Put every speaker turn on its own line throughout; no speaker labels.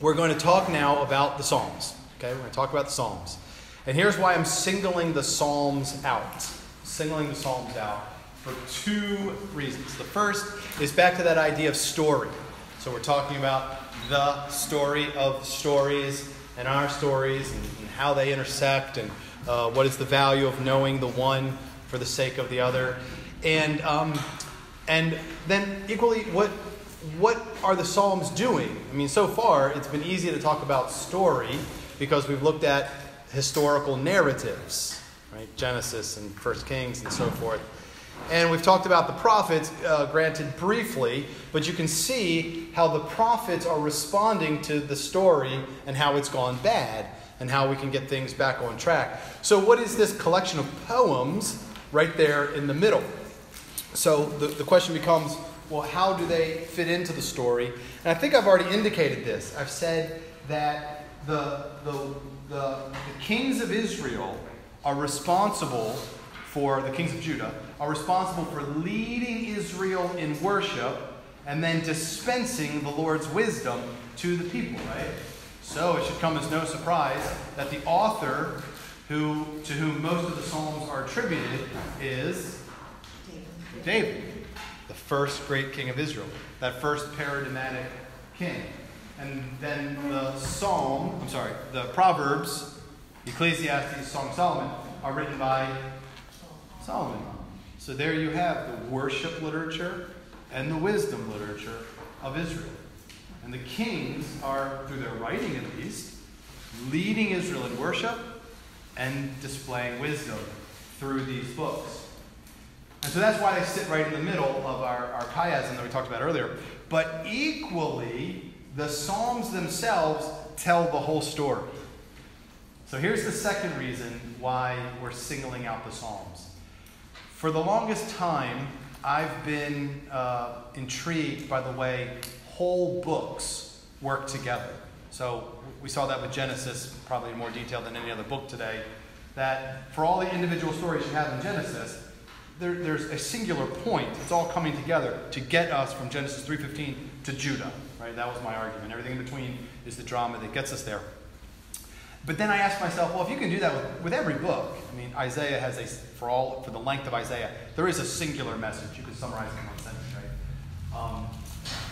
we're going to talk now about the Psalms. Okay, we're going to talk about the Psalms. And here's why I'm singling the Psalms out. Singling the Psalms out for two reasons. The first is back to that idea of story. So we're talking about the story of stories and our stories and, and how they intersect and uh, what is the value of knowing the one for the sake of the other. And, um, and then equally, what, what are the Psalms doing? I mean, so far, it's been easy to talk about story because we've looked at historical narratives, right? Genesis and First Kings and so forth. And we've talked about the prophets, uh, granted briefly, but you can see how the prophets are responding to the story and how it's gone bad and how we can get things back on track. So, what is this collection of poems right there in the middle? So, the, the question becomes well, how do they fit into the story? And I think I've already indicated this. I've said that the, the, the, the kings of Israel are responsible for, the kings of Judah, are responsible for leading Israel in worship and then dispensing the Lord's wisdom to the people, right? So it should come as no surprise that the author who, to whom most of the Psalms are attributed is David, the first great king of Israel, that first paradigmatic king. And then the Psalm, I'm sorry, the Proverbs, Ecclesiastes, Song Solomon, are written by Solomon. So there you have the worship literature and the wisdom literature of Israel. And the kings are, through their writing at least, leading Israel in worship and displaying wisdom through these books. And so that's why they sit right in the middle of our, our chiasm that we talked about earlier. But equally, the Psalms themselves tell the whole story. So here's the second reason why we're singling out the Psalms. For the longest time, I've been uh, intrigued by the way whole books work together. So we saw that with Genesis, probably in more detail than any other book today. That for all the individual stories you have in Genesis, there, there's a singular point. It's all coming together to get us from Genesis 3:15 to Judah. Right? That was my argument. Everything in between is the drama that gets us there. But then I asked myself, well, if you can do that with, with every book, I mean, Isaiah has a, for all, for the length of Isaiah, there is a singular message. You could summarize it in one sentence, right? Um,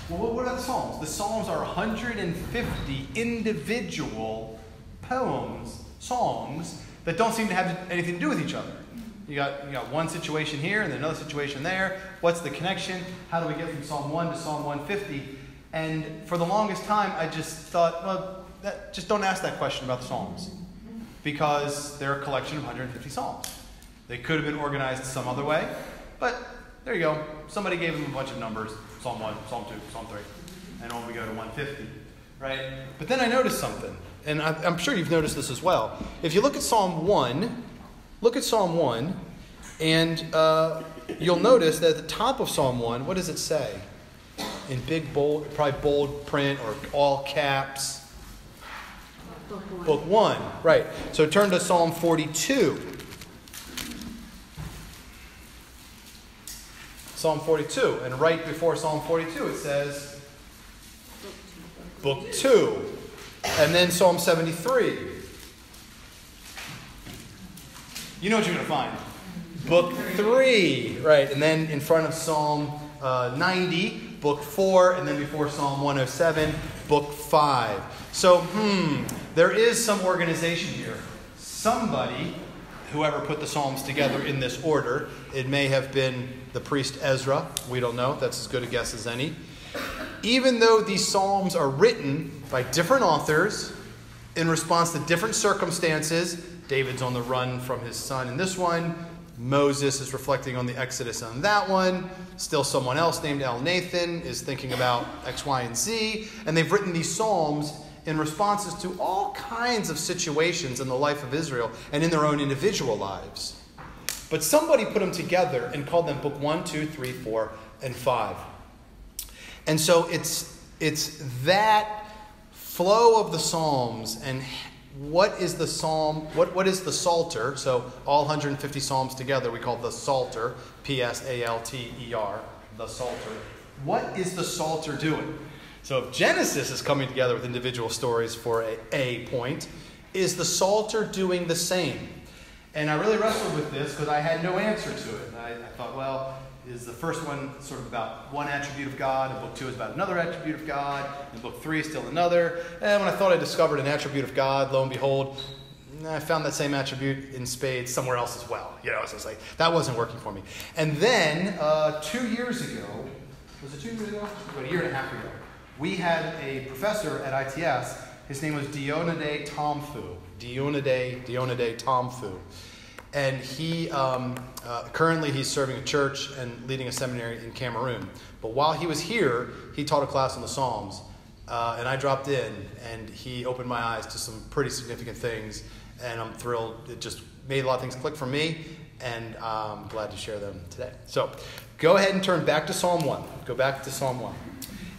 well, what about the Psalms? The Psalms are 150 individual poems, songs, that don't seem to have anything to do with each other. You got, you got one situation here and then another situation there. What's the connection? How do we get from Psalm 1 to Psalm 150? And for the longest time, I just thought, well, that, just don't ask that question about the Psalms because they're a collection of 150 Psalms. They could have been organized some other way, but there you go. Somebody gave them a bunch of numbers Psalm 1, Psalm 2, Psalm 3, and on we go to 150, right? But then I noticed something, and I'm sure you've noticed this as well. If you look at Psalm 1, look at Psalm 1, and uh, you'll notice that at the top of Psalm 1, what does it say? In big, bold, probably bold print or all caps. Book one. Book 1, right. So turn to Psalm 42. Psalm 42. And right before Psalm 42, it says, Book 2. And then Psalm 73. You know what you're going to find. Book 3. Right. And then in front of Psalm uh, 90, Book 4. And then before Psalm 107, Book 5. So, hmm, there is some organization here. Somebody whoever put the Psalms together in this order. It may have been the priest Ezra. We don't know. That's as good a guess as any. Even though these Psalms are written by different authors in response to different circumstances, David's on the run from his son in this one. Moses is reflecting on the Exodus on that one. Still, someone else named Elnathan is thinking about X, Y, and Z. And they've written these Psalms in responses to all kinds of situations in the life of Israel and in their own individual lives. But somebody put them together and called them book one, two, three, four, and five. And so it's, it's that flow of the Psalms and what is the psalm, what, what is the psalter? So all 150 psalms together we call the psalter, P S A L T E R, the psalter. What is the psalter doing? So if Genesis is coming together with individual stories for a, a point, is the Psalter doing the same? And I really wrestled with this because I had no answer to it. I, I, thought, well, is the first one sort of about one attribute of God, and book two is about another attribute of God, and book three is still another. And when I thought I discovered an attribute of God, lo and behold, I found that same attribute in spades somewhere else as well. You know, so it's like that wasn't working for me. And then uh, two years ago, was it two years ago? About a year and a half ago, we had a professor at ITS. His name was Diomede Tamfu. Diomede Diomede Tamfu. And he um, uh, currently he's serving a church and leading a seminary in Cameroon. But while he was here, he taught a class on the Psalms. Uh, and I dropped in, and he opened my eyes to some pretty significant things and I'm thrilled. It just made a lot of things click for me, and I'm glad to share them today. So go ahead and turn back to Psalm 1. Go back to Psalm 1.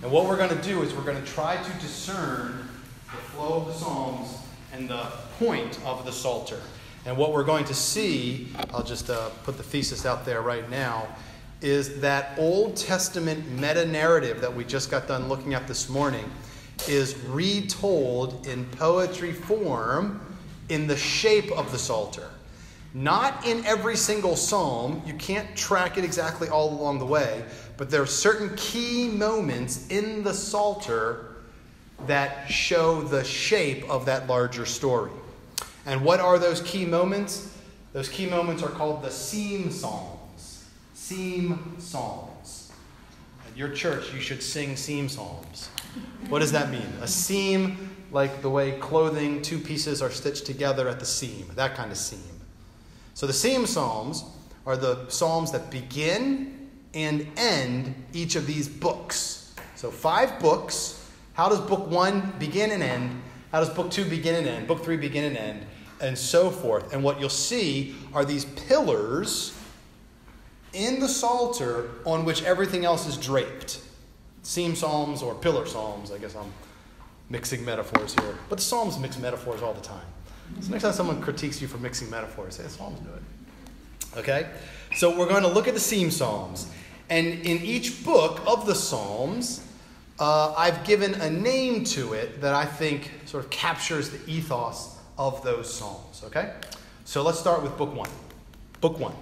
And what we're going to do is we're going to try to discern the flow of the Psalms and the point of the Psalter. And what we're going to see, I'll just uh, put the thesis out there right now, is that Old Testament meta narrative that we just got done looking at this morning is retold in poetry form in the shape of the Psalter. Not in every single psalm, you can't track it exactly all along the way, but there are certain key moments in the Psalter that show the shape of that larger story. And what are those key moments? Those key moments are called the seam psalms. Seam psalms. At your church, you should sing seam psalms. What does that mean? A seam like the way clothing, two pieces are stitched together at the seam, that kind of seam. So the seam psalms are the psalms that begin and end each of these books. So five books. How does book one begin and end? How does book two begin and end? Book three begin and end? And so forth. And what you'll see are these pillars in the Psalter on which everything else is draped. Seam psalms or pillar psalms, I guess I'm mixing metaphors here. But the Psalms mix metaphors all the time. So next time someone critiques you for mixing metaphors, say the Psalms do it. Okay? So we're going to look at the seam Psalms. And in each book of the Psalms, uh, I've given a name to it that I think sort of captures the ethos of those Psalms. Okay? So let's start with book one. Book one.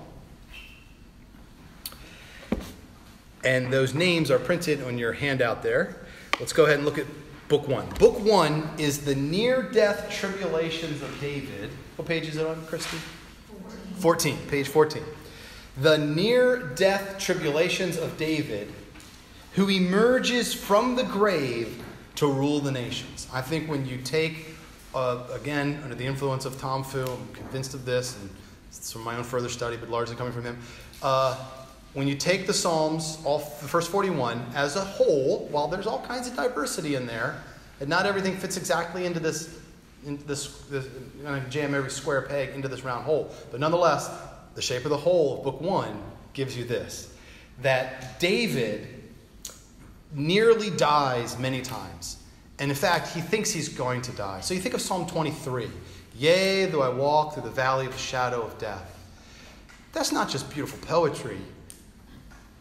And those names are printed on your handout there. Let's go ahead and look at Book one. Book one is the near death tribulations of David. What page is it on, Christy? 14. 14, page 14. The near death tribulations of David, who emerges from the grave to rule the nations. I think when you take, uh, again, under the influence of Tamfu, I'm convinced of this, and it's from my own further study, but largely coming from him. Uh, when you take the Psalms, all the first 41, as a whole, while there's all kinds of diversity in there, and not everything fits exactly into this, into this, this jam every square peg into this round hole. But nonetheless, the shape of the whole of book one gives you this that David nearly dies many times. And in fact, he thinks he's going to die. So you think of Psalm 23 Yea, though I walk through the valley of the shadow of death. That's not just beautiful poetry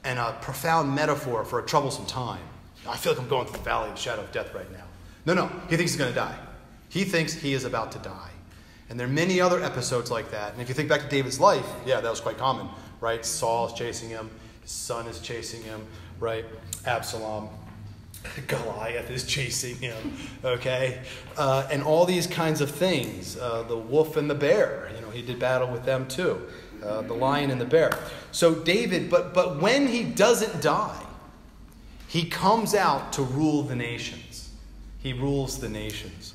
and a profound metaphor for a troublesome time. I feel like I'm going through the valley of the shadow of death right now. No, no, he thinks he's going to die. He thinks he is about to die. And there are many other episodes like that. And if you think back to David's life, yeah, that was quite common, right? Saul is chasing him, his son is chasing him, right? Absalom, Goliath is chasing him, okay? Uh, and all these kinds of things. Uh, the wolf and the bear, you know, he did battle with them too. Uh, the lion and the bear. So David, but but when he doesn't die, he comes out to rule the nations. He rules the nations.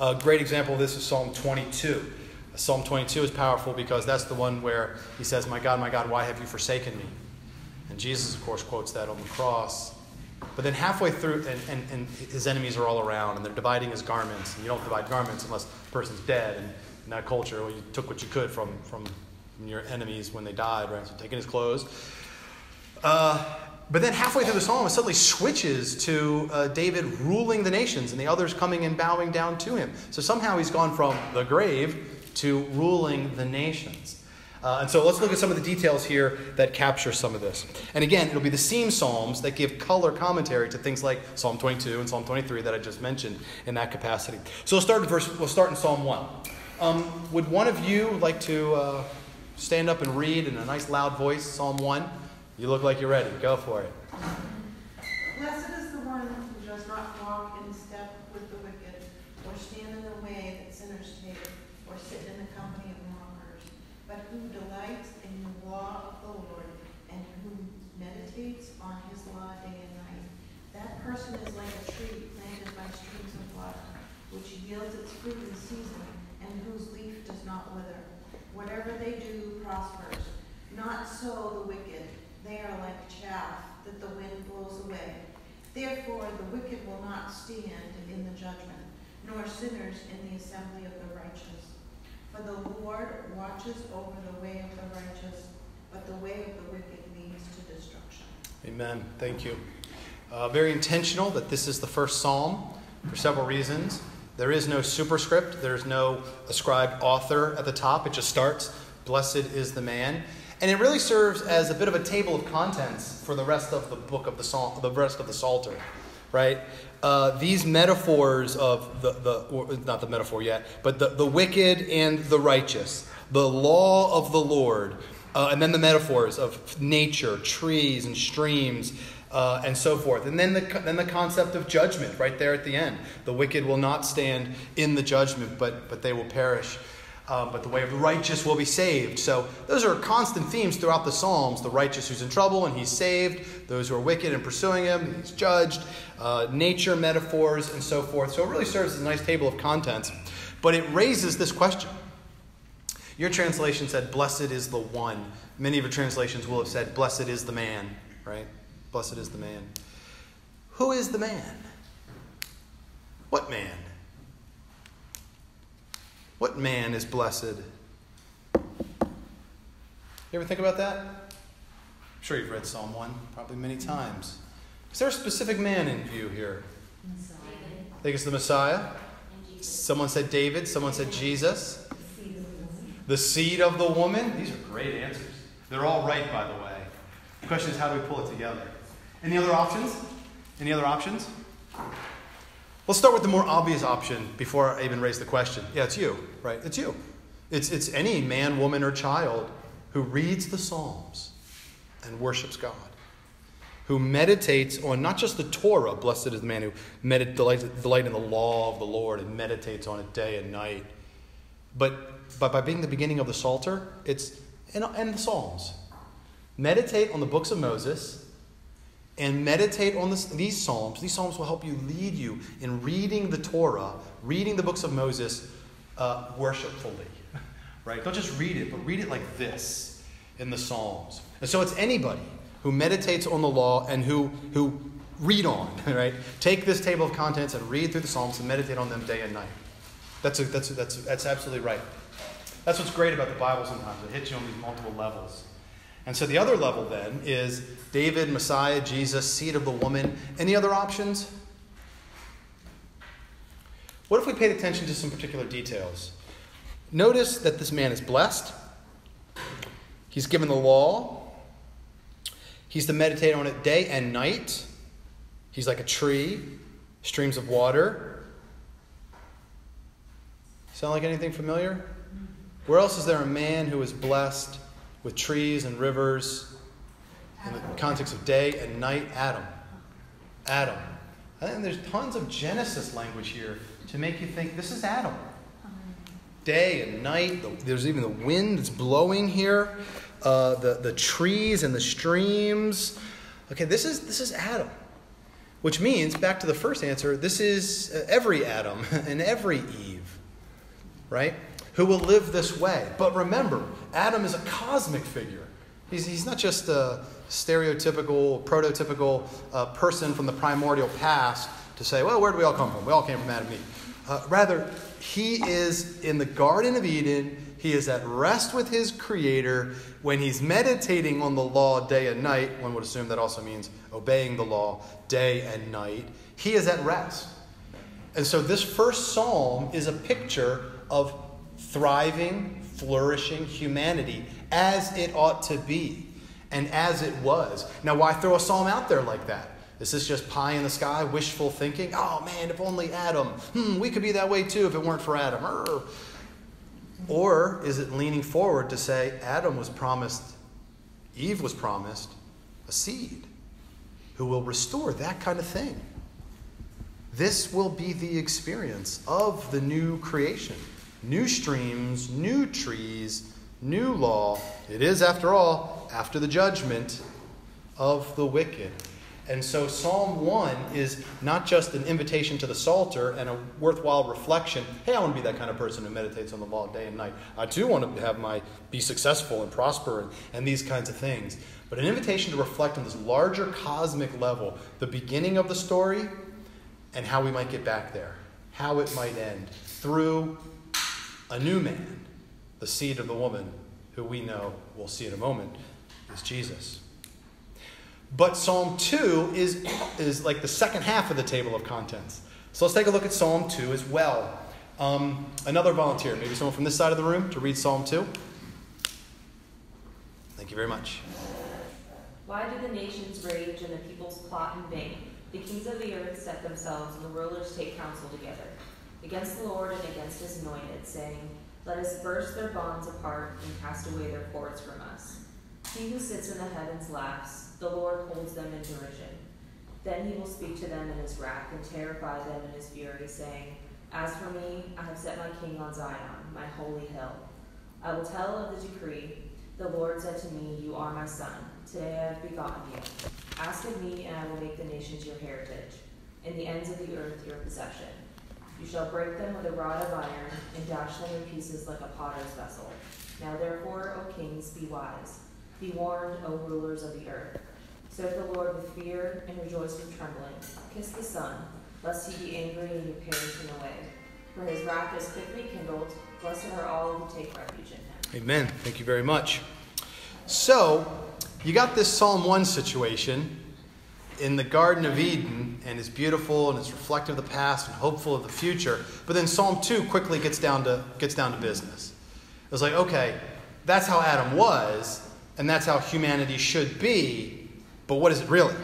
A great example of this is Psalm 22. Psalm 22 is powerful because that's the one where he says, My God, my God, why have you forsaken me? And Jesus, of course, quotes that on the cross. But then halfway through, and, and, and his enemies are all around, and they're dividing his garments. And you don't divide garments unless the person's dead. And in that culture, well, you took what you could from, from your enemies when they died, right? So taking his clothes. Uh, but then halfway through the psalm, it suddenly switches to uh, David ruling the nations and the others coming and bowing down to him. So somehow he's gone from the grave to ruling the nations. Uh, and so let's look at some of the details here that capture some of this. And again, it'll be the seam psalms that give color commentary to things like Psalm 22 and Psalm 23 that I just mentioned in that capacity. So we'll start, in, verse, we'll start in Psalm 1. Um, would one of you like to uh, stand up and read in a nice loud voice Psalm 1? You look like you're ready. Go for it.
Blessed is the one who does not walk in step with the wicked, or stand in the way that sinners take, or sit in the company of mockers, but who delights in the law of the Lord, and who meditates on his law day and night. That person is like a tree planted by streams of water, which yields its fruit in season, and whose leaf does not wither. Whatever they do prospers. Not so the wicked. They are like chaff that the wind blows away. Therefore, the wicked will not stand in the judgment, nor sinners in the assembly of the righteous. For the Lord watches over the way of the righteous, but the way of the wicked leads to destruction.
Amen. Thank you. Uh, very intentional that this is the first psalm for several reasons. There is no superscript, there's no ascribed author at the top. It just starts, Blessed is the man. And it really serves as a bit of a table of contents for the rest of the book of the psalm, the rest of the Psalter, right? Uh, these metaphors of the, the not the metaphor yet, but the, the wicked and the righteous, the law of the Lord, uh, and then the metaphors of nature, trees and streams, uh, and so forth. And then the, then the concept of judgment right there at the end. The wicked will not stand in the judgment, but, but they will perish um, but the way of the righteous will be saved. So those are constant themes throughout the Psalms. The righteous who's in trouble and he's saved, those who are wicked and pursuing him, he's judged, uh, nature metaphors, and so forth. So it really serves as a nice table of contents. But it raises this question. Your translation said, Blessed is the one. Many of your translations will have said, Blessed is the man, right? Blessed is the man. Who is the man? What man? What man is blessed? You ever think about that? I'm sure you've read Psalm 1 probably many times. Is there a specific man in view here? Messiah. I think it's the Messiah. Someone said David, someone said Jesus. The seed of the woman. These are great answers. They're all right, by the way. The question is, how do we pull it together? Any other options? Any other options? Let's start with the more obvious option before I even raise the question. Yeah, it's you, right? It's you. It's, it's any man, woman, or child who reads the Psalms and worships God, who meditates on not just the Torah, blessed is the man who medit- delights, delight in the law of the Lord and meditates on it day and night, but, but by being the beginning of the Psalter, it's and, and the Psalms. Meditate on the books of Moses and meditate on this, these Psalms. These Psalms will help you lead you in reading the Torah, reading the books of Moses uh, worshipfully. Right? Don't just read it, but read it like this in the Psalms. And so it's anybody who meditates on the law and who, who read on, right? Take this table of contents and read through the Psalms and meditate on them day and night. That's, a, that's, a, that's, a, that's absolutely right. That's what's great about the Bible sometimes. It hits you on these multiple levels. And so the other level then is David, Messiah, Jesus, seed of the woman. Any other options? What if we paid attention to some particular details? Notice that this man is blessed. He's given the law. He's to meditate on it day and night. He's like a tree, streams of water. Sound like anything familiar? Where else is there a man who is blessed? With trees and rivers in the context of day and night. Adam. Adam. And there's tons of Genesis language here to make you think this is Adam. Day and night. There's even the wind that's blowing here. Uh, the, the trees and the streams. Okay, this is, this is Adam. Which means, back to the first answer, this is uh, every Adam and every Eve. Right? Who will live this way. But remember, Adam is a cosmic figure. He's, he's not just a stereotypical, prototypical uh, person from the primordial past to say, well, where do we all come from? We all came from Adam and Eve. Uh, rather, he is in the Garden of Eden. He is at rest with his Creator. When he's meditating on the law day and night, one would assume that also means obeying the law day and night, he is at rest. And so, this first psalm is a picture of thriving, flourishing humanity as it ought to be and as it was. Now, why throw a psalm out there like that? Is this just pie in the sky, wishful thinking? Oh man, if only Adam. Hmm, we could be that way too if it weren't for Adam. Or is it leaning forward to say Adam was promised, Eve was promised a seed who will restore that kind of thing? This will be the experience of the new creation. New streams, new trees, new law. It is, after all, after the judgment of the wicked. And so Psalm 1 is not just an invitation to the Psalter and a worthwhile reflection. Hey, I want to be that kind of person who meditates on the law day and night. I too want to have my be successful and prosper and, and these kinds of things. But an invitation to reflect on this larger cosmic level, the beginning of the story and how we might get back there, how it might end through a new man, the seed of the woman, who we know, we'll see in a moment, is Jesus. But Psalm 2 is, is like the second half of the table of contents. So let's take a look at Psalm 2 as well. Um, another volunteer, maybe someone from this side of the room, to read Psalm 2. Thank you very much.
Why do the nations rage and the peoples plot in vain? The kings of the earth set themselves, and the rulers take counsel together against the Lord and against his anointed, saying, Let us burst their bonds apart and cast away their cords from us. He who sits in the heavens laughs the Lord holds them in derision. Then he will speak to them in his wrath and terrify them in his fury, saying, As for me, I have set my king on Zion, my holy hill. I will tell of the decree. The Lord said to me, You are my son. Today I have begotten you. Ask of me, and I will make the nations your heritage, and the ends of the earth your possession. You shall break them with a rod of iron, and dash them in pieces like a potter's vessel. Now therefore, O kings, be wise. Be warned, O rulers of the earth. Serve the Lord with fear and rejoice with trembling. Kiss the Son, lest he be angry and you perish in the way. For his wrath is quickly kindled. Blessed are all who take refuge in
him. Amen. Thank you very much. So, you got this Psalm 1 situation in the Garden of Eden, and it's beautiful and it's reflective of the past and hopeful of the future. But then Psalm 2 quickly gets down to, gets down to business. It's like, okay, that's how Adam was, and that's how humanity should be, but what is it really?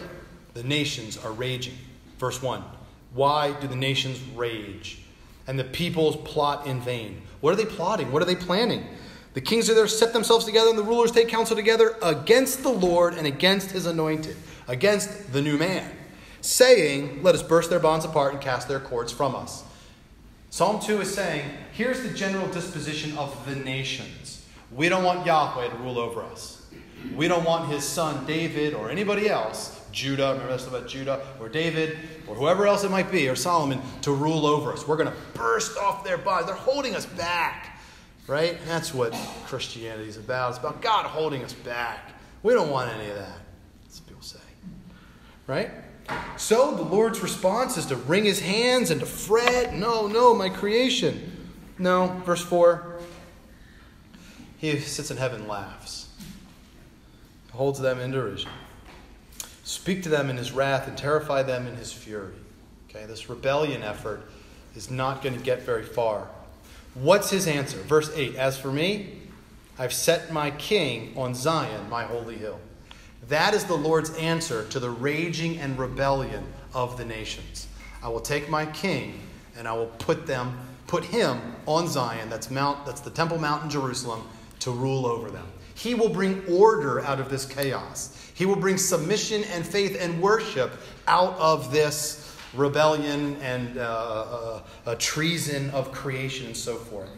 The nations are raging. Verse 1 Why do the nations rage? And the peoples plot in vain. What are they plotting? What are they planning? The kings are there, set themselves together, and the rulers take counsel together against the Lord and against his anointed, against the new man, saying, Let us burst their bonds apart and cast their cords from us. Psalm 2 is saying, Here's the general disposition of the nations. We don't want Yahweh to rule over us. We don't want his son David or anybody else, Judah, remember that's about Judah, or David, or whoever else it might be, or Solomon, to rule over us. We're going to burst off their bonds. They're holding us back, right? That's what Christianity is about. It's about God holding us back. We don't want any of that. That's what people say, right? So the Lord's response is to wring his hands and to fret. No, no, my creation. No, verse 4. He sits in heaven laughs holds them in derision. Speak to them in his wrath and terrify them in his fury. Okay, this rebellion effort is not going to get very far. What's his answer? Verse 8 As for me, I've set my king on Zion, my holy hill. That is the Lord's answer to the raging and rebellion of the nations. I will take my king and I will put them put him on Zion, that's Mount that's the Temple Mount in Jerusalem, to rule over them. He will bring order out of this chaos. He will bring submission and faith and worship out of this rebellion and uh, uh, treason of creation and so forth.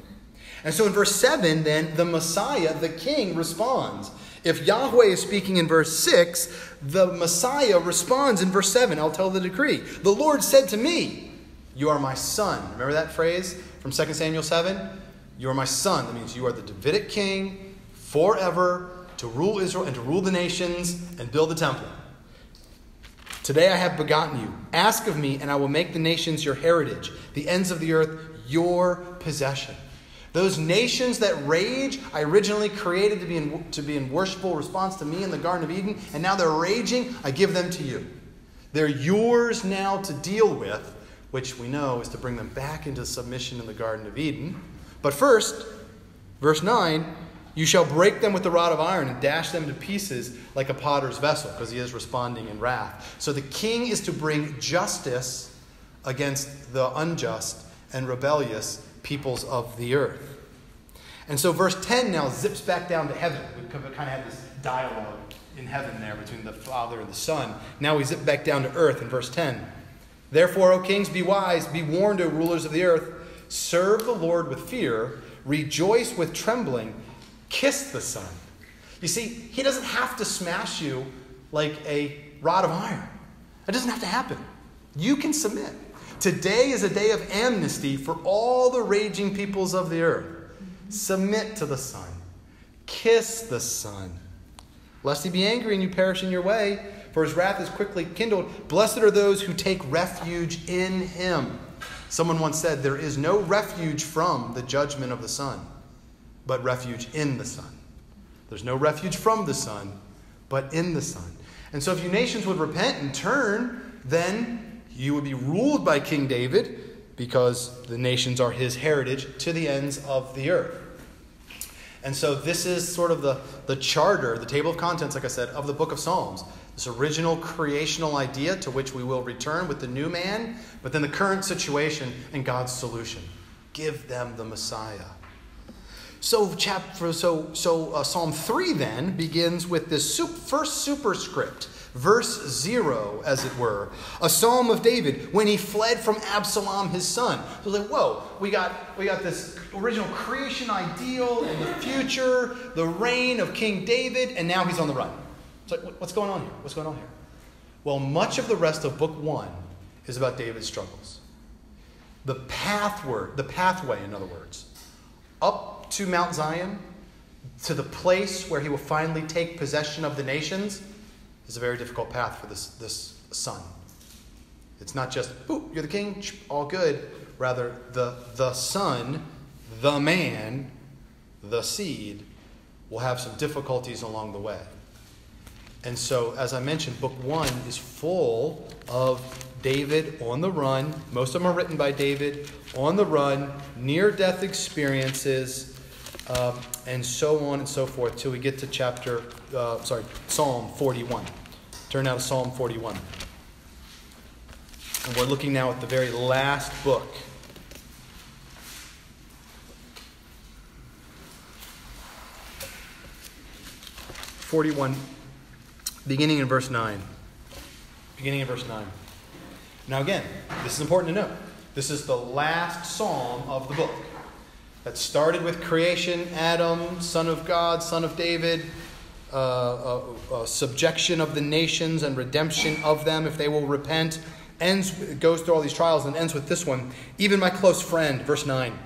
And so in verse 7, then, the Messiah, the king, responds. If Yahweh is speaking in verse 6, the Messiah responds in verse 7. I'll tell the decree. The Lord said to me, You are my son. Remember that phrase from 2 Samuel 7? You are my son. That means you are the Davidic king forever to rule Israel and to rule the nations and build the temple. Today I have begotten you. Ask of me, and I will make the nations your heritage, the ends of the earth your possession. Those nations that rage, I originally created to be, in, to be in worshipful response to me in the Garden of Eden, and now they're raging, I give them to you. They're yours now to deal with, which we know is to bring them back into submission in the Garden of Eden. But first, Verse 9, you shall break them with the rod of iron and dash them to pieces like a potter's vessel, because he is responding in wrath. So the king is to bring justice against the unjust and rebellious peoples of the earth. And so verse 10 now zips back down to heaven. We kind of have this dialogue in heaven there between the Father and the Son. Now we zip back down to earth in verse 10. Therefore, O kings, be wise, be warned, O rulers of the earth. Serve the Lord with fear, rejoice with trembling Kiss the Son. You see, He doesn't have to smash you like a rod of iron. That doesn't have to happen. You can submit. Today is a day of amnesty for all the raging peoples of the earth. Submit to the Son. Kiss the Son. Lest he be angry and you perish in your way, for his wrath is quickly kindled. Blessed are those who take refuge in him. Someone once said, There is no refuge from the judgment of the Son but refuge in the Son. There's no refuge from the Son, but in the Son. And so, if you nations would repent and turn, then you would be ruled by King David because the nations are his heritage to the ends of the earth. And so, this is sort of the, the charter, the table of contents, like I said, of the book of Psalms. This original creational idea to which we will return with the new man, but then the current situation and God's solution. Give them the Messiah. So, chapter, so, so uh, Psalm 3 then begins with this first superscript, verse 0, as it were, a psalm of David when he fled from Absalom, his son. So, like, whoa, we got, we got this original creation ideal in the future, the reign of King David, and now he's on the run. It's like, what's going on here? What's going on here? Well, much of the rest of book one is about David's struggles. The pathward, the pathway, in other words, up to Mount Zion, to the place where he will finally take possession of the nations, is a very difficult path for this, this son. It's not just, ooh, you're the king, all good. Rather, the, the son, the man, the seed, will have some difficulties along the way. And so, as I mentioned, book one is full of David on the run. Most of them are written by David on the run, near death experiences, um, and so on and so forth till we get to chapter, uh, sorry, Psalm 41. Turn now to Psalm 41. And we're looking now at the very last book. Forty-one, beginning in verse nine. Beginning in verse nine. Now again, this is important to note. This is the last psalm of the book that started with creation Adam, son of God, son of David, uh, uh, uh, subjection of the nations and redemption of them if they will repent. Ends, goes through all these trials and ends with this one. Even my close friend, verse 9.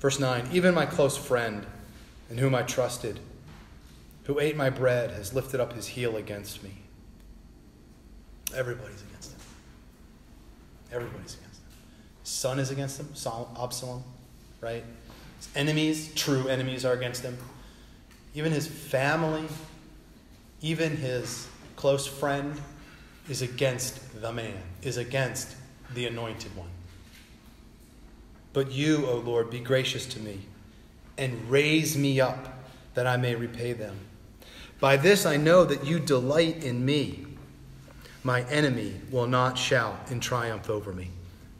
Verse 9. Even my close friend, in whom I trusted, who ate my bread, has lifted up his heel against me. Everybody's against him. Everybody's against him. Son is against him, Absalom, right? His enemies, true enemies, are against him. Even his family, even his close friend is against the man, is against the anointed one. But you, O Lord, be gracious to me and raise me up that I may repay them. By this I know that you delight in me. My enemy will not shout in triumph over me.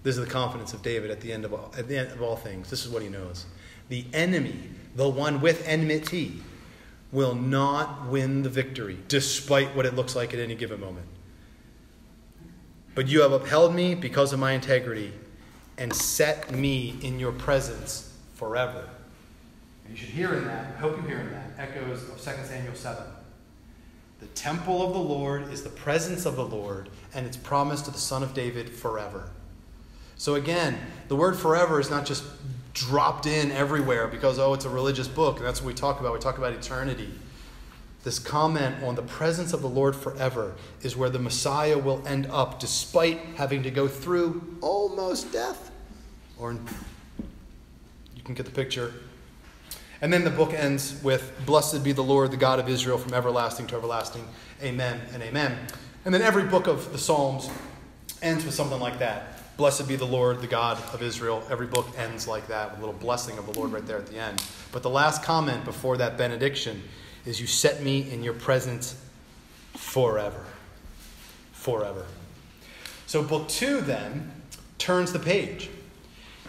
This is the confidence of David at the end of all, at the end of all things. This is what he knows the enemy, the one with enmity, will not win the victory, despite what it looks like at any given moment. But you have upheld me because of my integrity and set me in your presence forever. And you should hear in that, I hope you hear in that, echoes of 2 Samuel 7. The temple of the Lord is the presence of the Lord, and it's promised to the Son of David forever. So again, the word forever is not just dropped in everywhere because, oh, it's a religious book. And That's what we talk about. We talk about eternity. This comment on the presence of the Lord forever is where the Messiah will end up, despite having to go through almost death. Or you can get the picture. And then the book ends with, Blessed be the Lord, the God of Israel, from everlasting to everlasting. Amen and amen. And then every book of the Psalms ends with something like that. Blessed be the Lord, the God of Israel. Every book ends like that, with a little blessing of the Lord right there at the end. But the last comment before that benediction is You set me in your presence forever. Forever. So, book two then turns the page.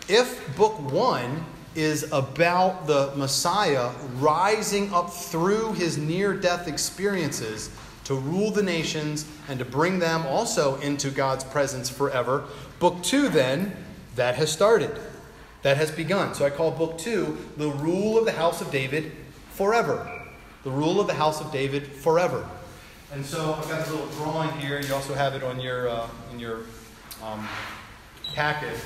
If book one is about the Messiah rising up through his near death experiences to rule the nations and to bring them also into God's presence forever. Book two, then, that has started. That has begun. So I call book two the rule of the house of David forever. The rule of the house of David forever. And so I've got this little drawing here. You also have it on your uh, in your um, packet.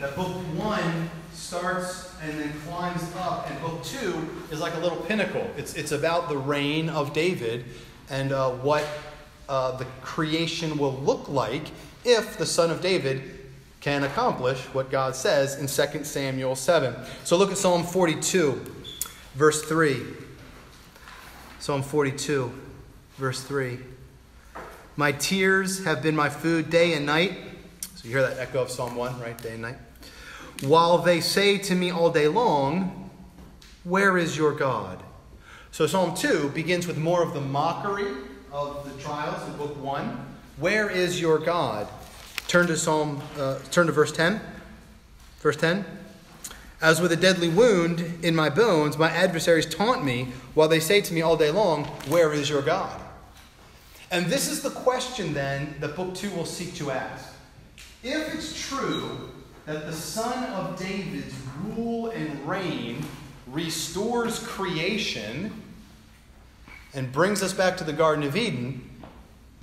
That book one starts and then climbs up, and book two is like a little pinnacle. It's it's about the reign of David and uh, what uh, the creation will look like if the son of David can accomplish what God says in 2 Samuel 7. So look at Psalm 42, verse 3. Psalm 42, verse 3. My tears have been my food day and night. So you hear that echo of Psalm 1, right? Day and night. While they say to me all day long, Where is your God? So Psalm 2 begins with more of the mockery of the trials in book 1. Where is your God? Turn to Psalm uh, turn to verse 10. Verse 10. As with a deadly wound in my bones, my adversaries taunt me while they say to me all day long, Where is your God? And this is the question then that Book 2 will seek to ask. If it's true that the Son of David's rule and reign restores creation and brings us back to the Garden of Eden,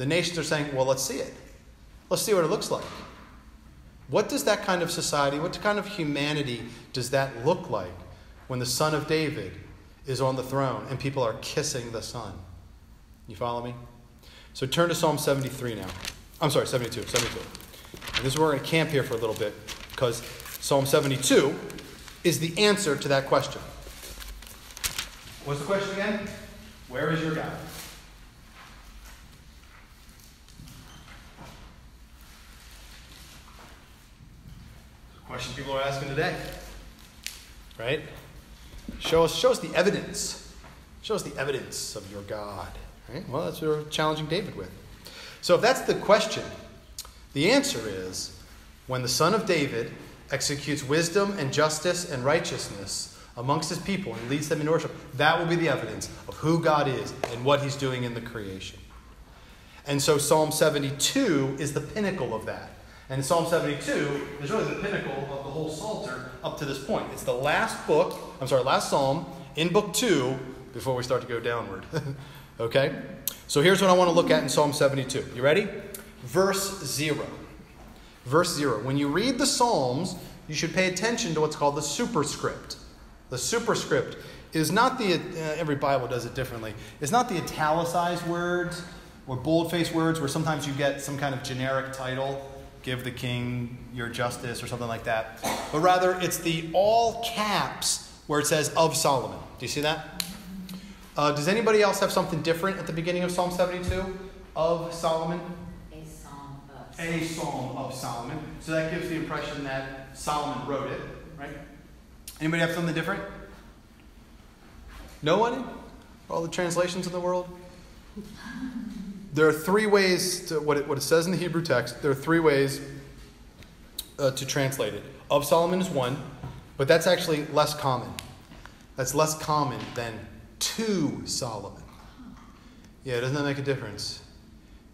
the nations are saying, well, let's see it. Let's see what it looks like. What does that kind of society, what kind of humanity does that look like when the Son of David is on the throne and people are kissing the Son? You follow me? So turn to Psalm 73 now. I'm sorry, 72. 72. And this is where we're going to camp here for a little bit because Psalm 72 is the answer to that question. What's the question again? Where is your God? Question people are asking today. Right? Show us, show us the evidence. Show us the evidence of your God. Right? Well, that's what we're challenging David with. So if that's the question, the answer is when the Son of David executes wisdom and justice and righteousness amongst his people and leads them in worship, that will be the evidence of who God is and what he's doing in the creation. And so Psalm 72 is the pinnacle of that. And Psalm 72 is really the pinnacle of the whole Psalter up to this point. It's the last book, I'm sorry, last psalm in book 2 before we start to go downward. okay? So here's what I want to look at in Psalm 72. You ready? Verse 0. Verse 0. When you read the Psalms, you should pay attention to what's called the superscript. The superscript is not the, uh, every Bible does it differently, it's not the italicized words or bold-faced words where sometimes you get some kind of generic title, give the king your justice or something like that. But rather, it's the all caps where it says of Solomon. Do you see that? Uh, does anybody else have something different at the beginning of Psalm 72? Of Solomon?
A psalm of.
A psalm of Solomon. So that gives the impression that Solomon wrote it, right? Anybody have something different? No one? All the translations in the world? There are three ways to what it, what it says in the Hebrew text. There are three ways uh, to translate it. Of Solomon is one, but that's actually less common. That's less common than to Solomon. Yeah, doesn't that make a difference?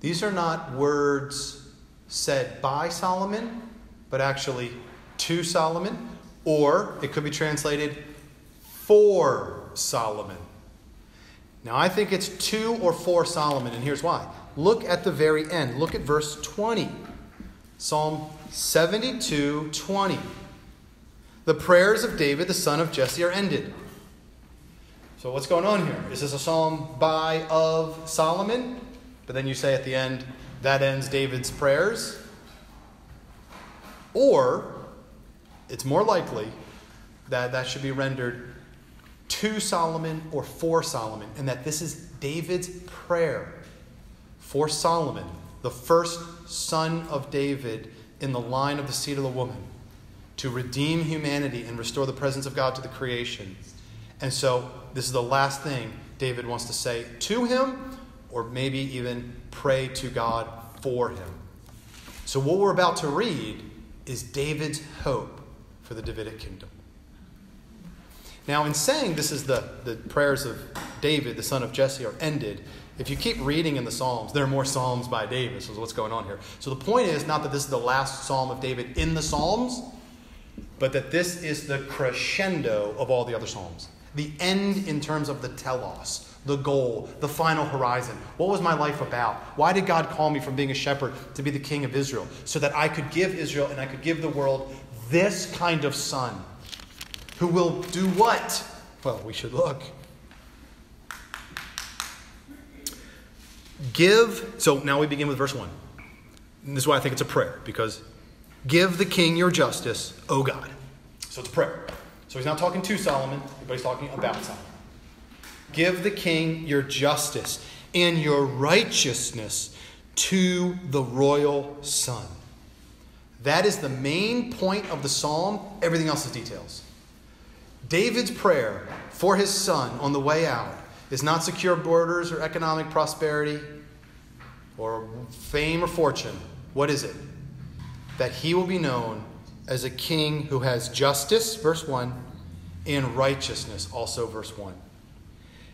These are not words said by Solomon, but actually to Solomon, or it could be translated for Solomon. Now, I think it's to or for Solomon, and here's why. Look at the very end. Look at verse 20. Psalm 72 20. The prayers of David, the son of Jesse, are ended. So, what's going on here? Is this a psalm by, of Solomon? But then you say at the end, that ends David's prayers? Or, it's more likely that that should be rendered to Solomon or for Solomon, and that this is David's prayer for Solomon, the first son of David in the line of the seed of the woman to redeem humanity and restore the presence of God to the creation. And so, this is the last thing David wants to say to him, or maybe even pray to God for him. So, what we're about to read is David's hope for the Davidic kingdom. Now, in saying this is the, the prayers of David, the son of Jesse, are ended, if you keep reading in the Psalms, there are more Psalms by David. So, what's going on here? So, the point is not that this is the last Psalm of David in the Psalms, but that this is the crescendo of all the other Psalms. The end in terms of the telos, the goal, the final horizon. What was my life about? Why did God call me from being a shepherd to be the king of Israel? So that I could give Israel and I could give the world this kind of son who will do what? Well, we should look. Give, so now we begin with verse 1. And this is why I think it's a prayer, because give the king your justice, O God. So it's a prayer. So he's not talking to Solomon, but he's talking about Solomon. Give the king your justice and your righteousness to the royal son. That is the main point of the psalm. Everything else is details. David's prayer for his son on the way out is not secure borders or economic prosperity or fame or fortune. What is it? That he will be known as a king who has justice, verse 1, and righteousness, also verse 1.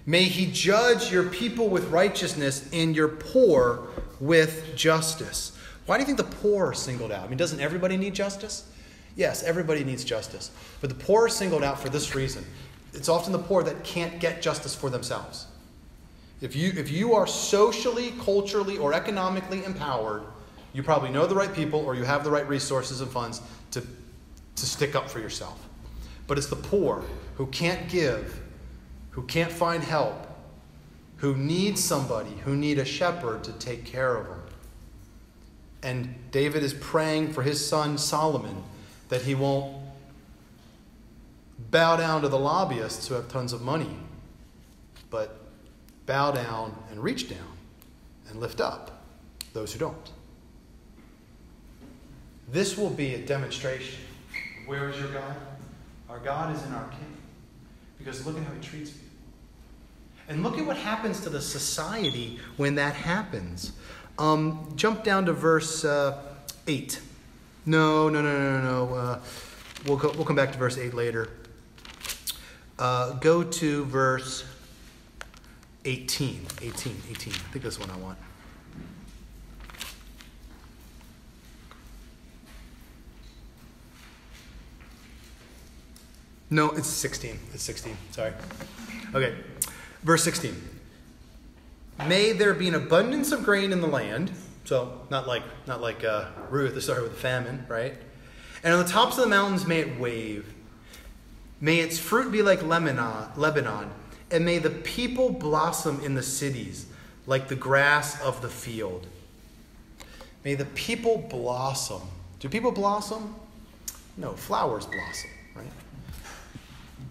May he judge your people with righteousness and your poor with justice. Why do you think the poor are singled out? I mean, doesn't everybody need justice? Yes, everybody needs justice. But the poor are singled out for this reason. It's often the poor that can't get justice for themselves. If you, if you are socially, culturally, or economically empowered, you probably know the right people or you have the right resources and funds to, to stick up for yourself. But it's the poor who can't give, who can't find help, who need somebody, who need a shepherd to take care of them. And David is praying for his son Solomon that he won't bow down to the lobbyists who have tons of money, but bow down and reach down and lift up those who don't. This will be a demonstration. Where is your God? Our God is in our King. Because look at how he treats people. And look at what happens to the society when that happens. Um, jump down to verse uh, 8. No, no, no, no, no. Uh, we'll, we'll come back to verse 8 later. Uh, go to verse 18. 18, 18. I think that's what I want. No, it's 16. It's 16. Sorry. Okay. Verse 16. May there be an abundance of grain in the land. So not like not like uh, Ruth, that started with a famine, right? And on the tops of the mountains may it wave. May its fruit be like Lebanon, and may the people blossom in the cities like the grass of the field. May the people blossom. Do people blossom? No, flowers blossom, right?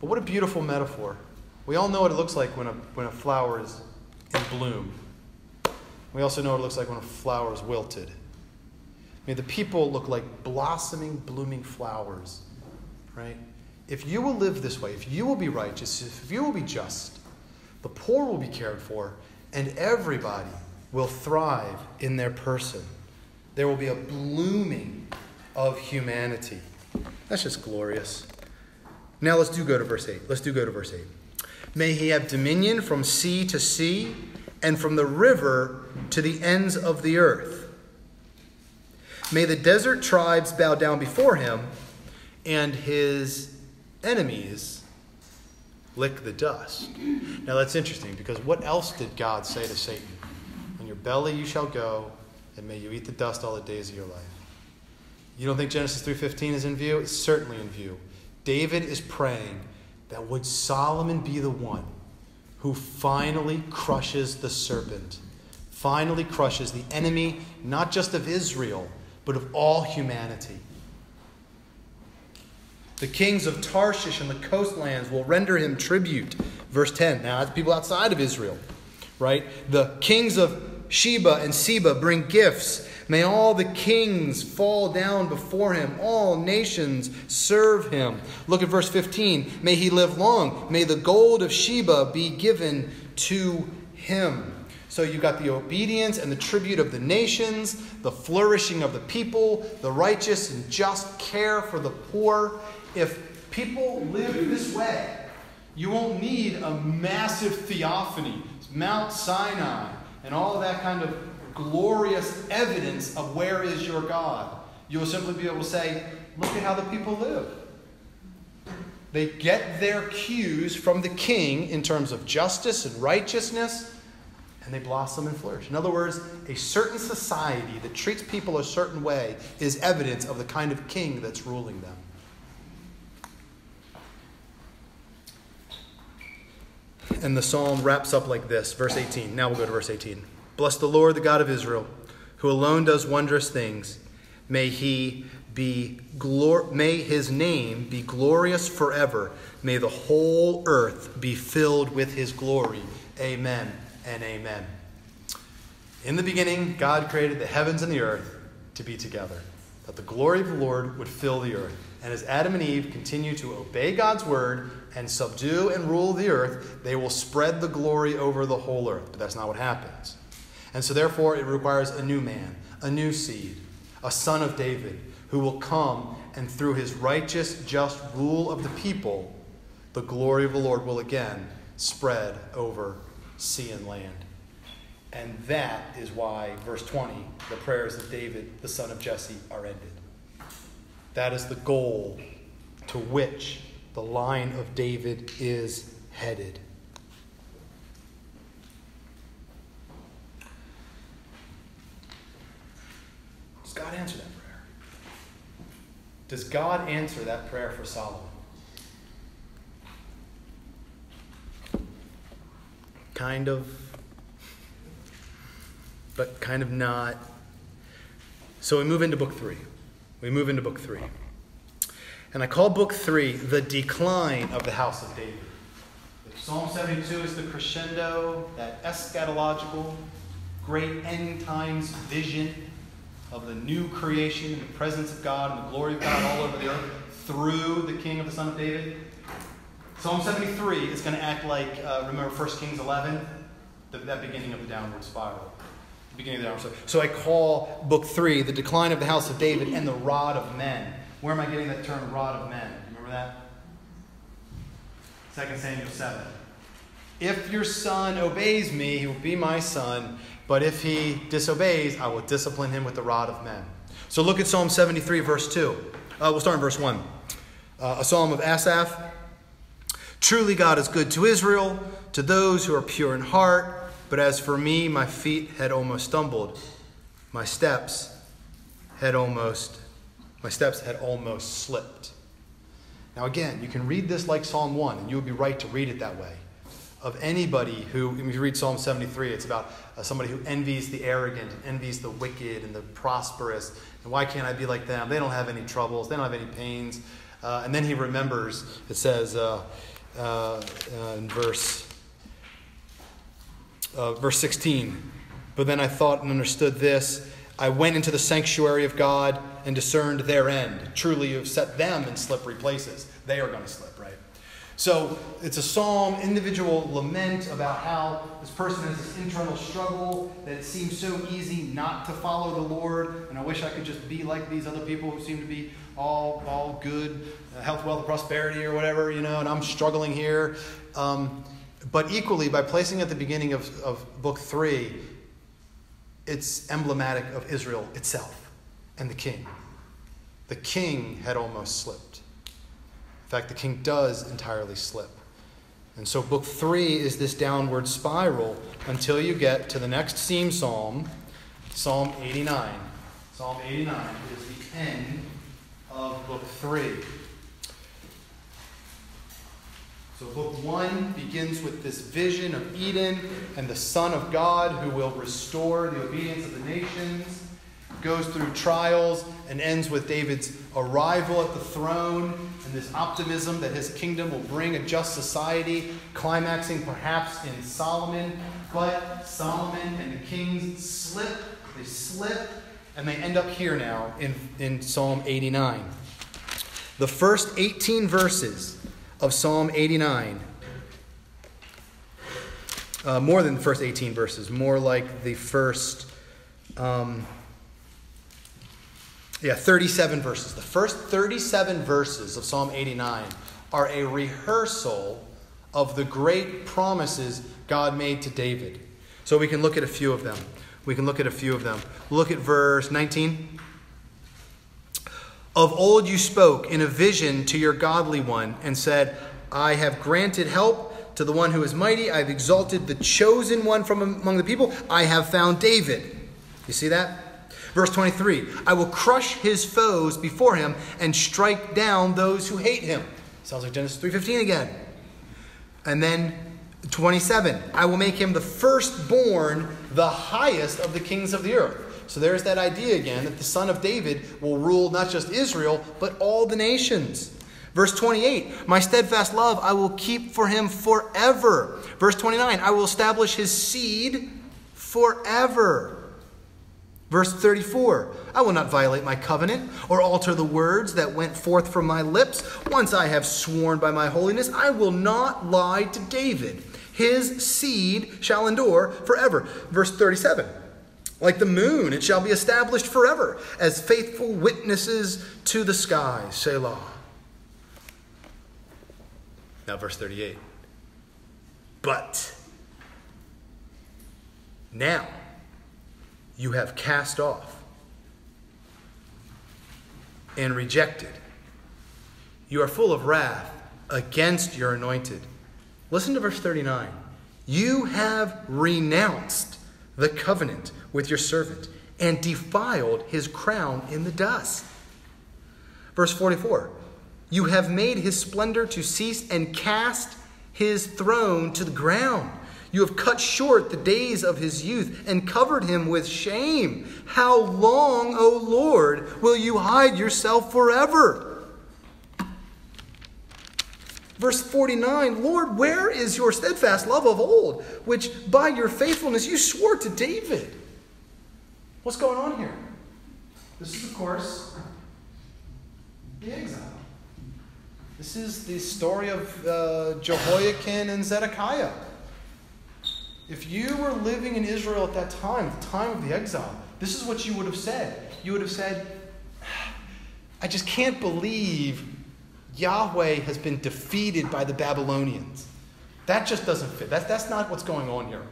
But what a beautiful metaphor. We all know what it looks like when a, when a flower is in bloom. We also know what it looks like when a flower is wilted. May the people look like blossoming, blooming flowers, right? If you will live this way, if you will be righteous, if you will be just, the poor will be cared for, and everybody will thrive in their person. There will be a blooming of humanity. That's just glorious. Now let's do go to verse 8. Let's do go to verse 8. May he have dominion from sea to sea and from the river to the ends of the earth. May the desert tribes bow down before him and his enemies lick the dust. Now that's interesting because what else did God say to Satan? On your belly you shall go, and may you eat the dust all the days of your life. You don't think Genesis 3:15 is in view? It's certainly in view. David is praying that would Solomon be the one who finally crushes the serpent, finally crushes the enemy not just of Israel, but of all humanity. The kings of Tarshish and the coastlands will render him tribute. Verse 10. Now, that's people outside of Israel, right? The kings of Sheba and Seba bring gifts. May all the kings fall down before him, all nations serve him. Look at verse 15. May he live long. May the gold of Sheba be given to him. So you've got the obedience and the tribute of the nations, the flourishing of the people, the righteous and just care for the poor. If people live this way, you won't need a massive theophany, Mount Sinai, and all that kind of glorious evidence of where is your God. You'll simply be able to say, look at how the people live. They get their cues from the king in terms of justice and righteousness and they blossom and flourish. In other words, a certain society that treats people a certain way is evidence of the kind of king that's ruling them. And the psalm wraps up like this, verse 18. Now we'll go to verse 18. Bless the Lord, the God of Israel, who alone does wondrous things. May he be glor- may his name be glorious forever. May the whole earth be filled with his glory. Amen and amen. In the beginning, God created the heavens and the earth to be together, that the glory of the Lord would fill the earth. And as Adam and Eve continue to obey God's word and subdue and rule the earth, they will spread the glory over the whole earth. But that's not what happens. And so, therefore, it requires a new man, a new seed, a son of David, who will come and through his righteous, just rule of the people, the glory of the Lord will again spread over sea and land. And that is why, verse 20, the prayers of David, the son of Jesse, are ended. That is the goal to which the line of David is headed. Does God answer that prayer? Does God answer that prayer for Solomon? Kind of, but kind of not. So we move into book three. We move into book three. And I call book three the decline of the house of David. Psalm 72 is the crescendo, that eschatological, great end times vision of the new creation, and the presence of God, and the glory of God all over the earth through the king of the son of David. Psalm 73 is going to act like, uh, remember 1 Kings 11? The, that beginning of the downward spiral. The beginning of the downward spiral. So I call book 3 the decline of the house of David and the rod of men. Where am I getting that term, rod of men? Remember that? 2 Samuel 7. If your son obeys me, he will be my son, but if he disobeys, I will discipline him with the rod of men. So look at Psalm 73, verse 2. Uh, we'll start in verse 1. Uh, a psalm of Asaph. Truly, God is good to Israel, to those who are pure in heart. But as for me, my feet had almost stumbled. My steps had almost, my steps had almost slipped. Now, again, you can read this like Psalm 1, and you would be right to read it that way. Of anybody who, if you read Psalm 73, it's about uh, somebody who envies the arrogant, envies the wicked and the prosperous. And why can't I be like them? They don't have any troubles, they don't have any pains. Uh, and then he remembers, it says, uh, uh, uh, in verse uh, verse 16. But then I thought and understood this. I went into the sanctuary of God and discerned their end. Truly, you have set them in slippery places. They are going to slip? So it's a psalm, individual lament about how this person has this internal struggle that it seems so easy not to follow the Lord. And I wish I could just be like these other people who seem to be all, all good, uh, health, wealth, prosperity, or whatever, you know, and I'm struggling here. Um, but equally, by placing at the beginning of, of book three, it's emblematic of Israel itself and the king. The king had almost slipped. In fact, the king does entirely slip. And so, book three is this downward spiral until you get to the next theme psalm, Psalm 89. Psalm 89 is the end of book three. So, book one begins with this vision of Eden and the Son of God who will restore the obedience of the nations, goes through trials, and ends with David's arrival at the throne and this optimism that his kingdom will bring a just society, climaxing perhaps in Solomon. But Solomon and the kings slip, they slip, and they end up here now in, in Psalm 89. The first 18 verses of Psalm 89, uh, more than the first 18 verses, more like the first, um, yeah, 37 verses. The first 37 verses of Psalm 89 are a rehearsal of the great promises God made to David. So we can look at a few of them. We can look at a few of them. Look at verse 19. Of old you spoke in a vision to your godly one and said, I have granted help to the one who is mighty. I have exalted the chosen one from among the people. I have found David. You see that? Verse 23 I will crush his foes before him and strike down those who hate him. Sounds like Genesis 3:15 again. And then 27 I will make him the firstborn, the highest of the kings of the earth. So there's that idea again that the son of David will rule not just Israel, but all the nations. Verse 28 My steadfast love I will keep for him forever. Verse 29 I will establish his seed forever. Verse 34 I will not violate my covenant or alter the words that went forth from my lips. Once I have sworn by my holiness, I will not lie to David. His seed shall endure forever. Verse 37 Like the moon, it shall be established forever as faithful witnesses to the skies. Selah. Now, verse 38. But now you have cast off and rejected. You are full of wrath against your anointed. Listen to verse 39. You have renounced the covenant with your servant and defiled his crown in the dust. Verse 44 You have made his splendor to cease and cast his throne to the ground. You have cut short the days of his youth and covered him with shame. How long, O Lord, will you hide yourself forever? Verse 49 Lord, where is your steadfast love of old, which by your faithfulness you swore to David? What's going on here? This is, of course, the exile. This is the story of uh, Jehoiakim and Zedekiah. If you were living in Israel at that time, the time of the exile, this is what you would have said. You would have said, I just can't believe Yahweh has been defeated by the Babylonians. That just doesn't fit. That, that's not what's going on here.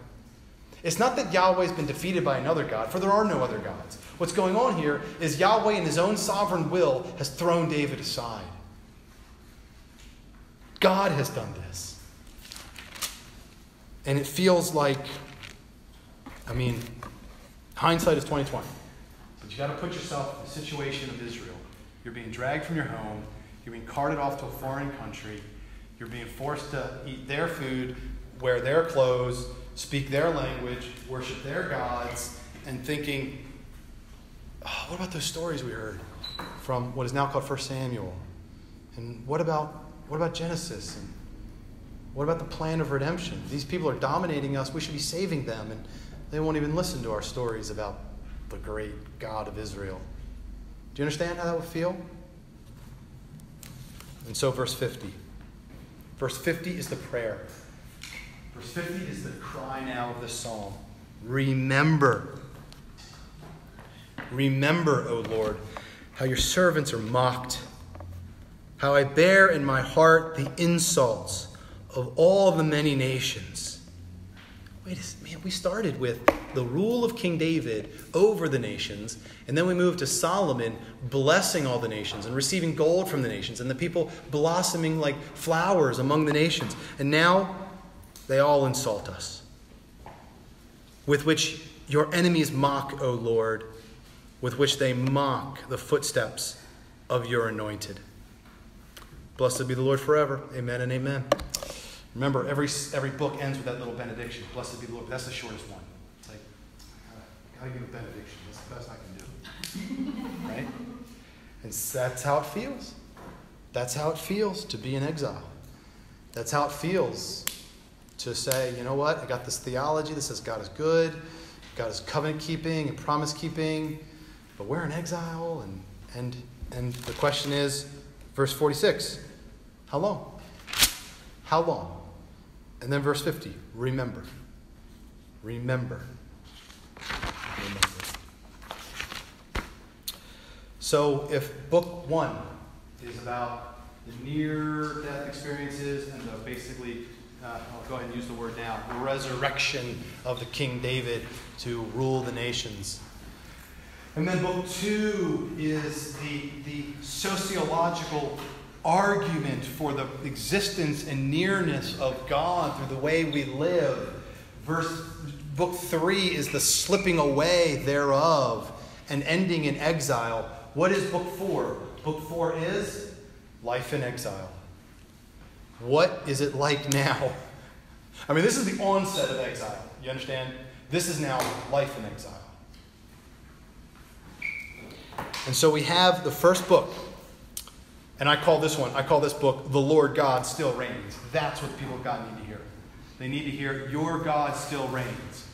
It's not that Yahweh's been defeated by another God, for there are no other gods. What's going on here is Yahweh, in his own sovereign will, has thrown David aside. God has done this. And it feels like, I mean, hindsight is 2020. But you got to put yourself in the situation of Israel. You're being dragged from your home, you're being carted off to a foreign country, you're being forced to eat their food, wear their clothes, speak their language, worship their gods, and thinking, oh, what about those stories we heard from what is now called First Samuel? And what about what about Genesis? And what about the plan of redemption? These people are dominating us. We should be saving them. And they won't even listen to our stories about the great God of Israel. Do you understand how that would feel? And so, verse 50. Verse 50 is the prayer. Verse 50 is the cry now of the psalm. Remember. Remember, O Lord, how your servants are mocked how I bear in my heart the insults of all the many nations. Wait a man, we started with the rule of King David over the nations, and then we moved to Solomon blessing all the nations and receiving gold from the nations, and the people blossoming like flowers among the nations. And now they all insult us, with which your enemies mock, O Lord, with which they mock the footsteps of your anointed. Blessed be the Lord forever. Amen and amen. Remember, every, every book ends with that little benediction. Blessed be the Lord. That's the shortest one. It's like, I gotta give a benediction. That's the best I can do. right? And that's how it feels. That's how it feels to be in exile. That's how it feels to say, you know what? I got this theology that says God is good, God is covenant keeping and promise keeping, but we're in exile, and, and, and the question is, verse 46, how long? How long? And then verse 50, remember. Remember. Remember. So if book one is about the near death experiences and the basically, uh, I'll go ahead and use the word now, the resurrection of the King David to rule the nations. And then book two is the, the sociological argument for the existence and nearness of God through the way we live. Verse book three is the slipping away thereof and ending in exile. What is book four? Book four is life in exile. What is it like now? I mean, this is the onset of exile. You understand? This is now life in exile. And so we have the first book. And I call this one, I call this book, The Lord God Still Reigns. That's what people of God need to hear. They need to hear, Your God still reigns.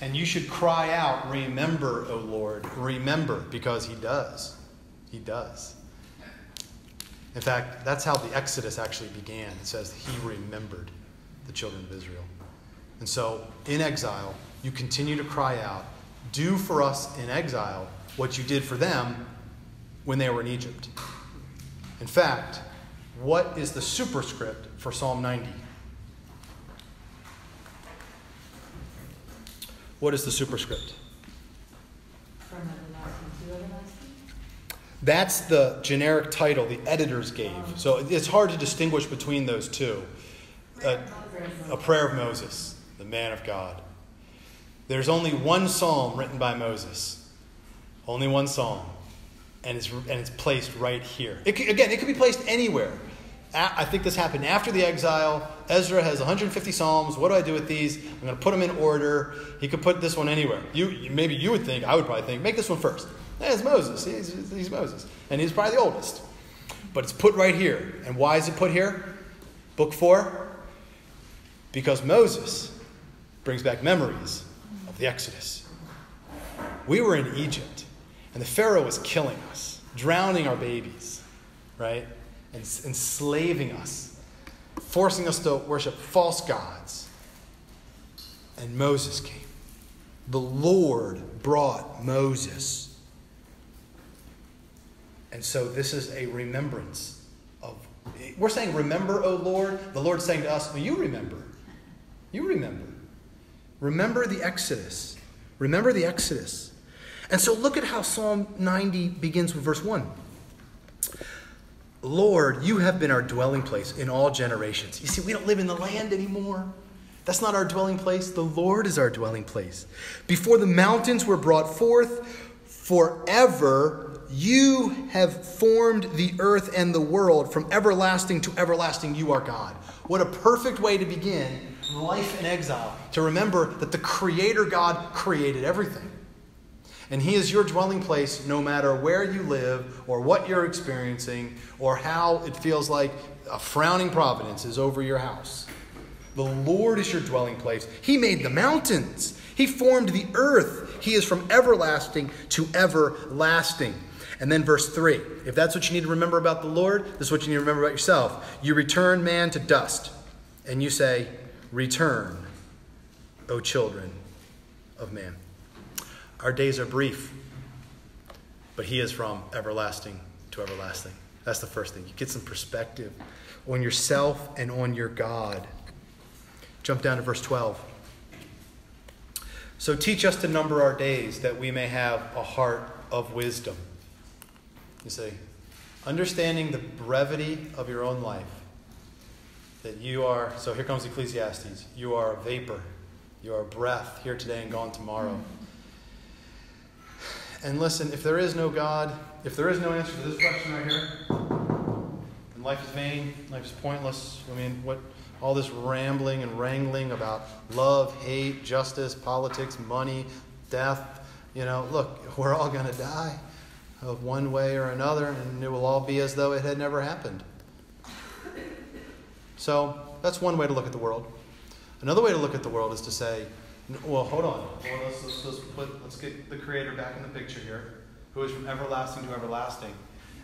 And you should cry out, Remember, O Lord, remember, because He does. He does. In fact, that's how the Exodus actually began. It says He remembered the children of Israel. And so, in exile, you continue to cry out, Do for us in exile what you did for them when they were in Egypt. In fact, what is the superscript for Psalm 90? What is the superscript?
From everlasting to everlasting?
That's the generic title the editors gave. So it's hard to distinguish between those two. Uh, a prayer of Moses, the man of God. There's only one psalm written by Moses, only one psalm, and it's, and it's placed right here. It could, again, it could be placed anywhere. I think this happened after the exile. Ezra has 150 psalms. What do I do with these? I'm going to put them in order. He could put this one anywhere. You, maybe you would think, I would probably think, make this one first. Yeah, it's Moses. He's, he's Moses. And he's probably the oldest. But it's put right here. And why is it put here? Book 4? Because Moses brings back memories of the Exodus. We were in Egypt, and the Pharaoh was killing us, drowning our babies, right? And enslaving us, forcing us to worship false gods. And Moses came. The Lord brought Moses. And so this is a remembrance of. We're saying, Remember, O Lord. The Lord's saying to us, well, You remember. You remember. Remember the Exodus. Remember the Exodus. And so look at how Psalm 90 begins with verse 1. Lord, you have been our dwelling place in all generations. You see, we don't live in the land anymore. That's not our dwelling place. The Lord is our dwelling place. Before the mountains were brought forth, forever you have formed the earth and the world. From everlasting to everlasting, you are God. What a perfect way to begin life in exile, to remember that the Creator God created everything. And He is your dwelling place no matter where you live or what you're experiencing or how it feels like a frowning providence is over your house. The Lord is your dwelling place. He made the mountains, He formed the earth. He is from everlasting to everlasting. And then verse 3 if that's what you need to remember about the Lord, this is what you need to remember about yourself. You return man to dust, and you say, Return, O children of man. Our days are brief, but He is from everlasting to everlasting. That's the first thing. You get some perspective on yourself and on your God. Jump down to verse 12. So teach us to number our days that we may have a heart of wisdom. You see, understanding the brevity of your own life that you are, so here comes Ecclesiastes, you are a vapor, you are a breath, here today and gone tomorrow. And listen, if there is no God, if there is no answer to this question right here, then life is vain, life is pointless. I mean, what all this rambling and wrangling about love, hate, justice, politics, money, death, you know, look, we're all going to die of one way or another, and it will all be as though it had never happened. So that's one way to look at the world. Another way to look at the world is to say, well, hold on. Well, let's, let's, let's, put, let's get the Creator back in the picture here. who is from everlasting to everlasting,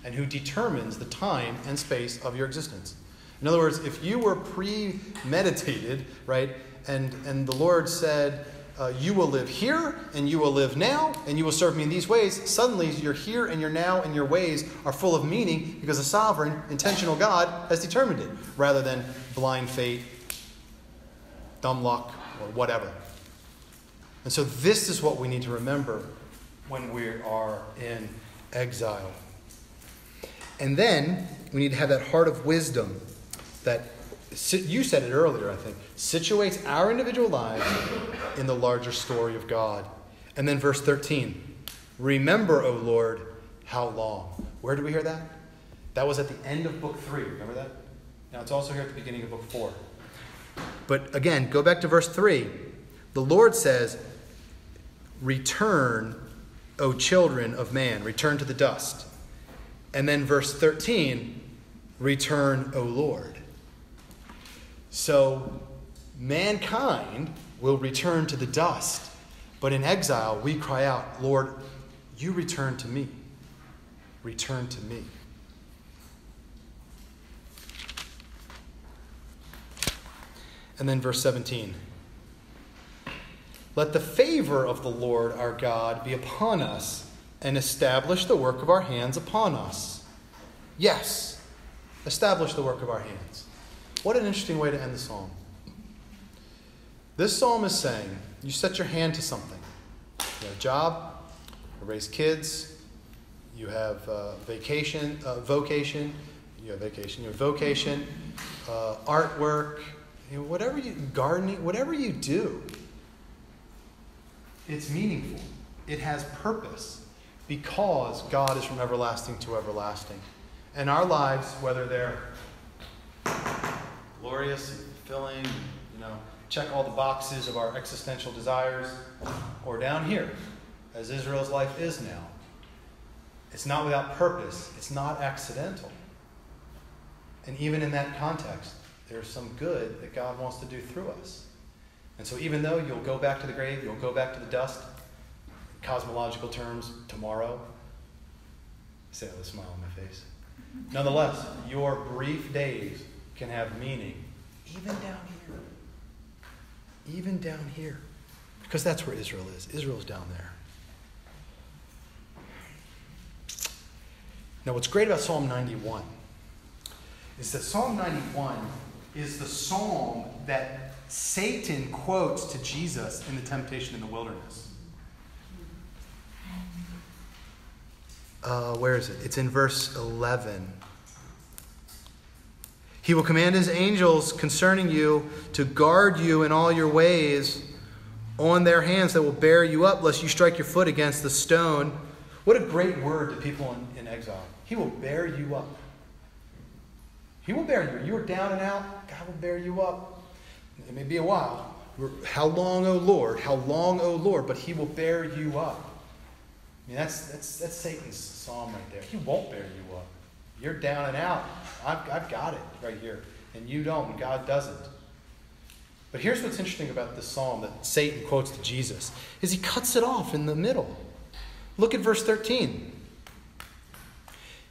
and who determines the time and space of your existence. In other words, if you were premeditated, right, and, and the Lord said, uh, You will live here, and you will live now, and you will serve me in these ways, suddenly your here and your now and your ways are full of meaning because a sovereign, intentional God has determined it, rather than blind fate, dumb luck, or whatever. And so, this is what we need to remember when we are in exile. And then we need to have that heart of wisdom that you said it earlier, I think, situates our individual lives in the larger story of God. And then verse 13 Remember, O Lord, how long? Where did we hear that? That was at the end of book 3. Remember that? Now it's also here at the beginning of book 4. But again, go back to verse 3. The Lord says, Return, O children of man, return to the dust. And then verse 13, Return, O Lord. So mankind will return to the dust, but in exile we cry out, Lord, you return to me. Return to me. And then verse 17. Let the favor of the Lord our God be upon us and establish the work of our hands upon us. Yes, establish the work of our hands. What an interesting way to end the psalm. This psalm is saying you set your hand to something. You have a job, you raise kids, you have uh, vacation, uh, vocation, you have vacation, you have vocation, uh, artwork, you know, whatever you, gardening, whatever you do, it's meaningful. It has purpose because God is from everlasting to everlasting. And our lives, whether they're glorious, fulfilling, you know, check all the boxes of our existential desires, or down here, as Israel's life is now. It's not without purpose, it's not accidental. And even in that context, there's some good that God wants to do through us. And so, even though you'll go back to the grave, you'll go back to the dust, cosmological terms, tomorrow, I say that with a smile on my face. Nonetheless, your brief days can have meaning even down here. Even down here. Because that's where Israel is. Israel's down there. Now, what's great about Psalm 91 is that Psalm 91 is the psalm that Satan quotes to Jesus in the temptation in the wilderness. Uh, where is it? It's in verse 11. He will command his angels concerning you to guard you in all your ways on their hands that will bear you up, lest you strike your foot against the stone. What a great word to people in, in exile. He will bear you up. He will bear you. You are down and out, God will bear you up. It may be a while. How long, O Lord? How long, O Lord? But he will bear you up. I mean, that's, that's, that's Satan's psalm right there. He won't bear you up. You're down and out. I've, I've got it right here. And you don't, and God doesn't. But here's what's interesting about this psalm that Satan quotes to Jesus is he cuts it off in the middle. Look at verse 13.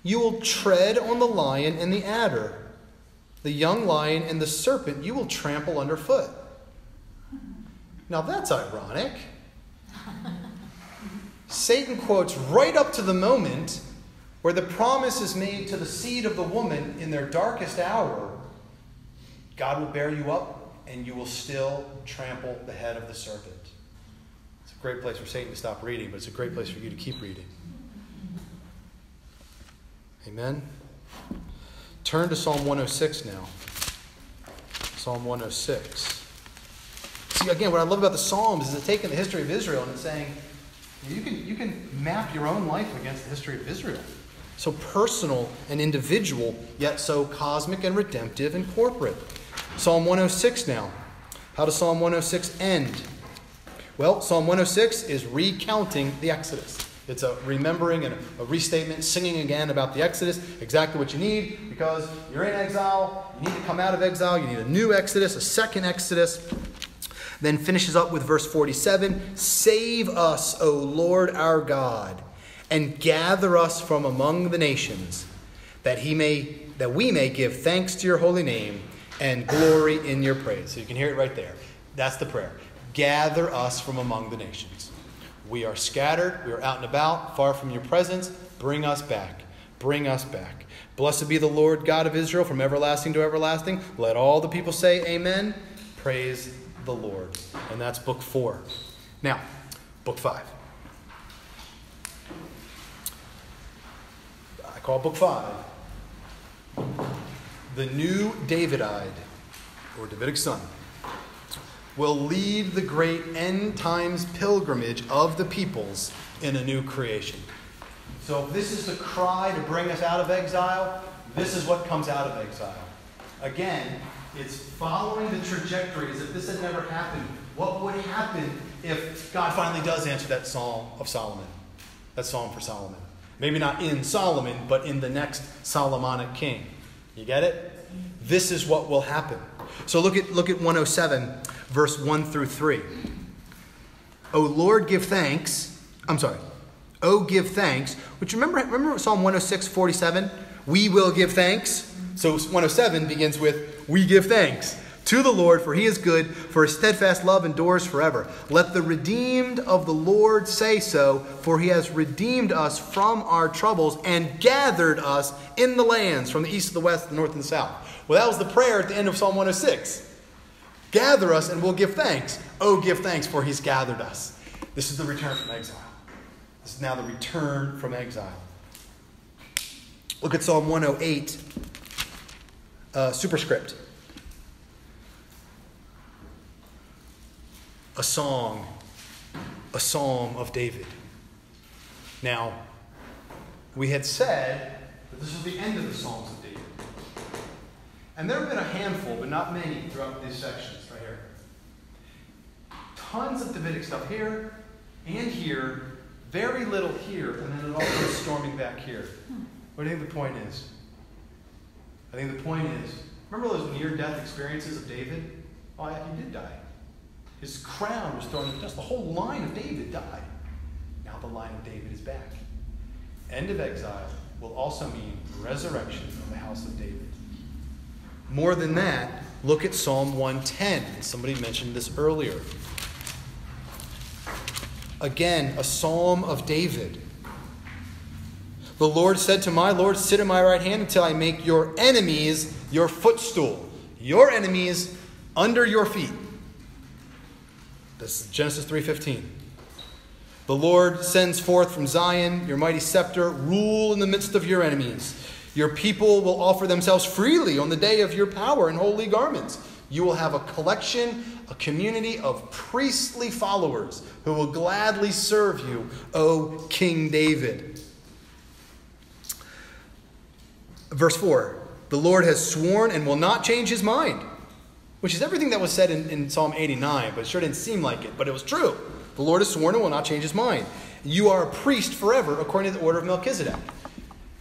You will tread on the lion and the adder, the young lion and the serpent you will trample underfoot. Now that's ironic. Satan quotes right up to the moment where the promise is made to the seed of the woman in their darkest hour God will bear you up and you will still trample the head of the serpent. It's a great place for Satan to stop reading, but it's a great place for you to keep reading. Amen. Turn to Psalm 106 now. Psalm 106. See, again, what I love about the Psalms is it's taking the history of Israel and it's saying, you can, you can map your own life against the history of Israel. So personal and individual, yet so cosmic and redemptive and corporate. Psalm 106 now. How does Psalm 106 end? Well, Psalm 106 is recounting the Exodus. It's a remembering and a restatement, singing again about the Exodus, exactly what you need because you're in exile. You need to come out of exile. You need a new Exodus, a second Exodus. Then finishes up with verse 47 Save us, O Lord our God, and gather us from among the nations, that he may that we may give thanks to your holy name and glory in your praise. So you can hear it right there. That's the prayer. Gather us from among the nations. We are scattered, we are out and about, far from your presence. Bring us back. Bring us back. Blessed be the Lord God of Israel from everlasting to everlasting. Let all the people say amen. Praise the Lord. And that's book four. Now, book five. I call book five the new Davidide, or Davidic son, will lead the great end times pilgrimage of the peoples in a new creation. So, this is the cry to bring us out of exile, this is what comes out of exile. Again, it's following the trajectory as if this had never happened. What would happen if God finally does answer that psalm of Solomon? That psalm for Solomon. Maybe not in Solomon, but in the next Solomonic king. You get it? This is what will happen. So look at, look at 107, verse 1 through 3. O Lord, give thanks. I'm sorry. Oh, give thanks. Which remember, remember Psalm 106, 47? We will give thanks. So 107 begins with, We give thanks to the Lord, for he is good, for his steadfast love endures forever. Let the redeemed of the Lord say so, for he has redeemed us from our troubles and gathered us in the lands from the east to the west, the north and the south. Well, that was the prayer at the end of Psalm 106. Gather us and we'll give thanks. Oh, give thanks, for he's gathered us. This is the return from exile. This is now the return from exile. Look at Psalm 108, uh, superscript. A song, a psalm of David. Now, we had said that this was the end of the Psalms of David. And there have been a handful, but not many, throughout this here. Tons of Davidic stuff here and here, very little here, and then it all goes storming back here. What do you think the point is? I think the point is remember those near death experiences of David? Oh, yeah, he did die. His crown was thrown into dust. The whole line of David died. Now the line of David is back. End of exile will also mean resurrection of the house of David. More than that, look at Psalm 110. Somebody mentioned this earlier. Again, a psalm of David. The Lord said to my Lord, Sit at my right hand until I make your enemies your footstool. Your enemies under your feet. This is Genesis 3:15. The Lord sends forth from Zion your mighty scepter, rule in the midst of your enemies. Your people will offer themselves freely on the day of your power in holy garments. You will have a collection, a community of priestly followers who will gladly serve you, O King David. Verse 4 The Lord has sworn and will not change his mind, which is everything that was said in, in Psalm 89, but it sure didn't seem like it, but it was true. The Lord has sworn and will not change his mind. You are a priest forever according to the order of Melchizedek.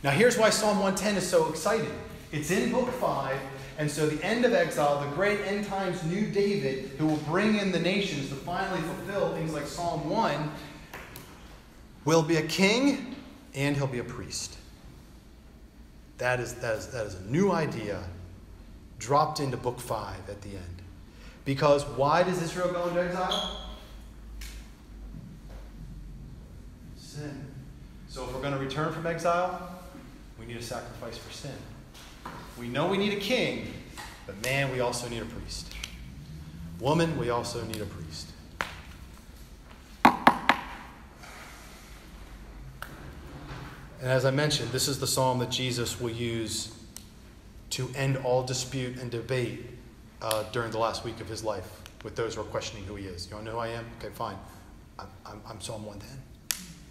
Now, here's why Psalm 110 is so exciting. It's in book 5, and so the end of exile, the great end times new David, who will bring in the nations to finally fulfill things like Psalm 1, will be a king and he'll be a priest. That is, that is, that is a new idea dropped into book 5 at the end. Because why does Israel go into exile? Sin. So if we're going to return from exile, we need a sacrifice for sin. We know we need a king, but man, we also need a priest. Woman, we also need a priest. And as I mentioned, this is the psalm that Jesus will use to end all dispute and debate uh, during the last week of his life with those who are questioning who he is. You want to know who I am? Okay, fine. I'm, I'm, I'm Psalm 110.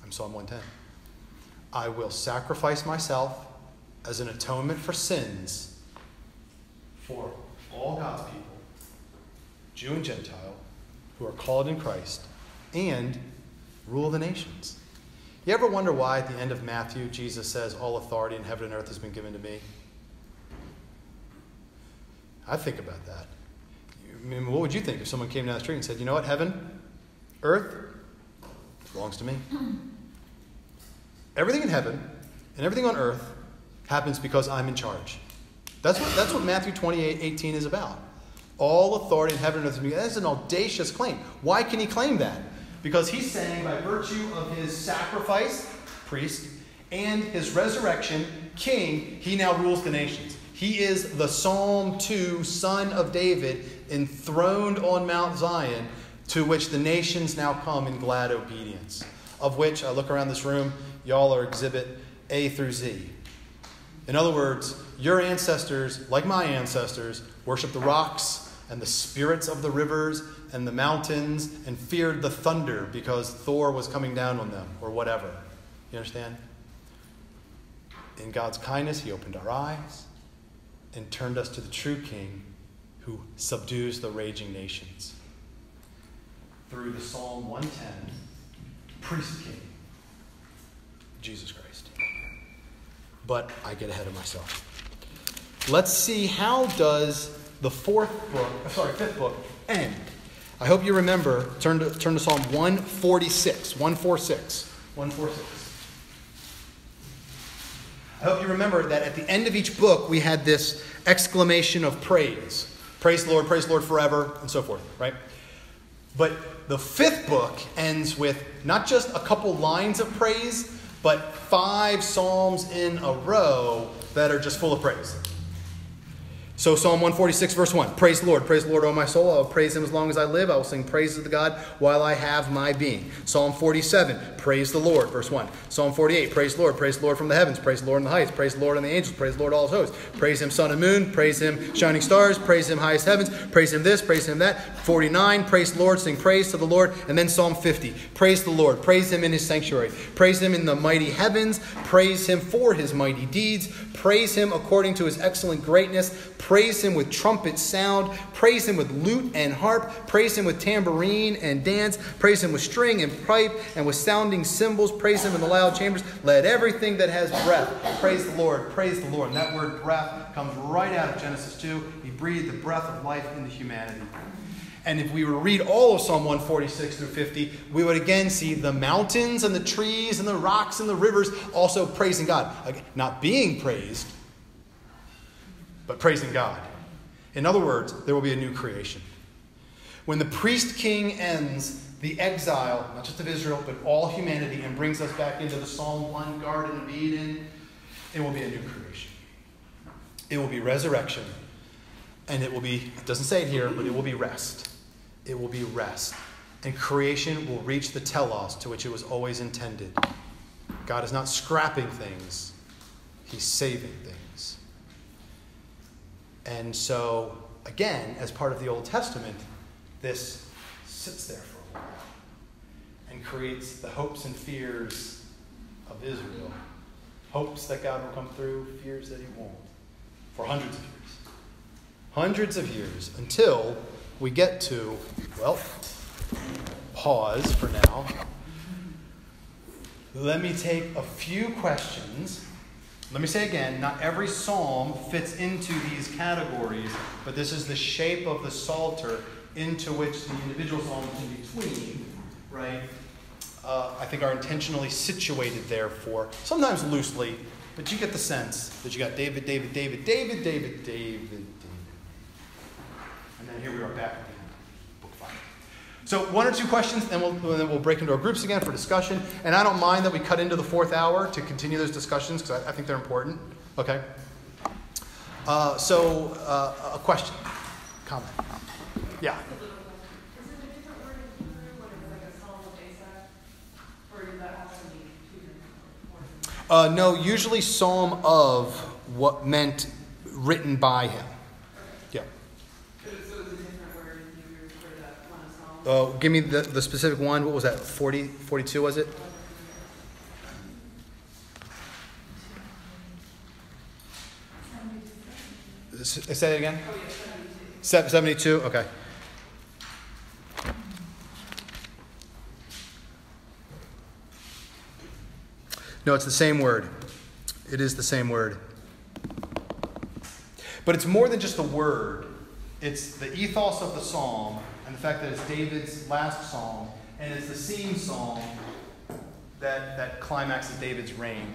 I'm Psalm 110. I will sacrifice myself as an atonement for sins for all God's people, Jew and Gentile, who are called in Christ, and rule the nations. You ever wonder why at the end of Matthew Jesus says, All authority in heaven and earth has been given to me? I think about that. I mean, what would you think if someone came down the street and said, You know what, heaven, earth belongs to me? Everything in heaven and everything on earth happens because I'm in charge. That's what, that's what Matthew 28 18 is about. All authority in heaven and earth. That's an audacious claim. Why can he claim that? Because he's saying, by virtue of his sacrifice, priest, and his resurrection, king, he now rules the nations. He is the Psalm 2 son of David, enthroned on Mount Zion, to which the nations now come in glad obedience. Of which, I look around this room, y'all are exhibit A through Z. In other words, your ancestors, like my ancestors, worshiped the rocks and the spirits of the rivers and the mountains and feared the thunder because Thor was coming down on them or whatever. You understand? In God's kindness, He opened our eyes and turned us to the true King who subdues the raging nations. Through the Psalm 110, priest king, Jesus Christ. But I get ahead of myself. Let's see how does the fourth book, uh, sorry, fifth book end. I hope you remember, turn to, turn to Psalm 146, 146, 146. I hope you remember that at the end of each book, we had this exclamation of praise. Praise the Lord, praise the Lord forever, and so forth, right? But the fifth book ends with not just a couple lines of praise, but five psalms in a row that are just full of praise. So, Psalm 146, verse 1 Praise the Lord, praise the Lord, O my soul. I will praise him as long as I live. I will sing praises to the God while I have my being. Psalm 47, praise the Lord, verse 1. Psalm 48, praise the Lord, praise the Lord from the heavens, praise the Lord in the heights, praise the Lord and the angels, praise the Lord all his hosts. Praise him, sun and moon, praise him, shining stars, praise him, highest heavens, praise him this, praise him that. 49, praise the Lord, sing praise to the Lord. And then Psalm 50, praise the Lord, praise him in his sanctuary, praise him in the mighty heavens, praise him for his mighty deeds, praise him according to his excellent greatness, praise him with trumpet sound. Praise him with lute and harp. Praise him with tambourine and dance. Praise him with string and pipe and with sounding cymbals. Praise him in the loud chambers. Let everything that has breath praise the Lord. Praise the Lord. And that word breath comes right out of Genesis 2. He breathed the breath of life into humanity. And if we were to read all of Psalm 146 through 50, we would again see the mountains and the trees and the rocks and the rivers also praising God. Again, not being praised, but praising God. In other words, there will be a new creation. When the priest king ends the exile, not just of Israel, but all humanity, and brings us back into the Psalm 1 Garden of Eden, it will be a new creation. It will be resurrection, and it will be, it doesn't say it here, but it will be rest. It will be rest. And creation will reach the telos to which it was always intended. God is not scrapping things, He's saving things. And so, again, as part of the Old Testament, this sits there for a while and creates the hopes and fears of Israel. Hopes that God will come through, fears that He won't, for hundreds of years. Hundreds of years until we get to, well, pause for now. Let me take a few questions let me say again, not every psalm fits into these categories, but this is the shape of the psalter into which the individual psalms in between, right, uh, I think are intentionally situated there for, sometimes loosely, but you get the sense that you got David, David, David, David, David, David, David. And here we are back again, book five. So one or two questions, and we'll, and then we'll break into our groups again for discussion. And I don't mind that we cut into the fourth hour to continue those discussions because I, I, think they're important. Okay. Uh, so uh, a question, comment. Yeah. Uh, no, usually Psalm of what meant written by him. Uh, give me the, the specific one. What was that? 40, 42 was it? Say it again. 72? Okay. No, it's the same word. It is the same word. But it's more than just the word, it's the ethos of the psalm and the fact that it's David's last psalm, and it's the same psalm that, that climaxes David's reign.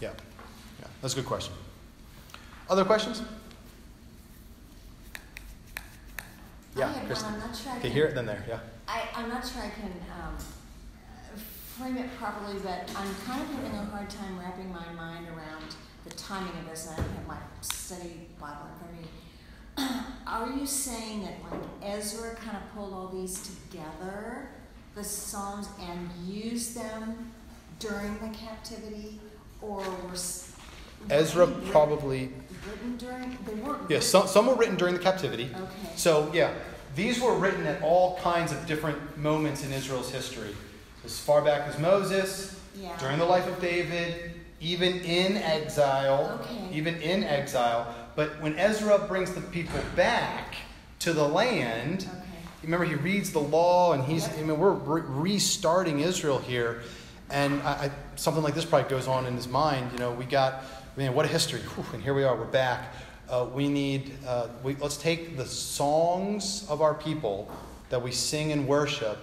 Yeah. yeah. That's a good question. Other questions? Yeah,
I,
Kristen.
I'm not sure I
Okay,
can.
here, then there, yeah.
I, I'm not sure I can um, frame it properly, but I'm kind of having a hard time wrapping my mind around the timing of this, and I don't have my study Bible in front of me. Are you saying that like Ezra kind of pulled all these together, the Psalms, and used them during the captivity, or were
Ezra
written-
probably,
written during? They weren't.
yeah,
written-
some, some were written during the captivity.
Okay.
So, yeah, these were written at all kinds of different moments in Israel's history. As far back as Moses,
yeah.
during the life of David, even in exile,
Okay.
even in exile. But when Ezra brings the people back to the land,
Okay.
remember he reads the law and he's. I mean, we're re- restarting Israel here. And I, I, something like this probably goes on in his mind. You know, we got, man, what a history. Whew, and here we are, we're back. Uh, we need, uh, we, let's take the songs of our people that we sing and worship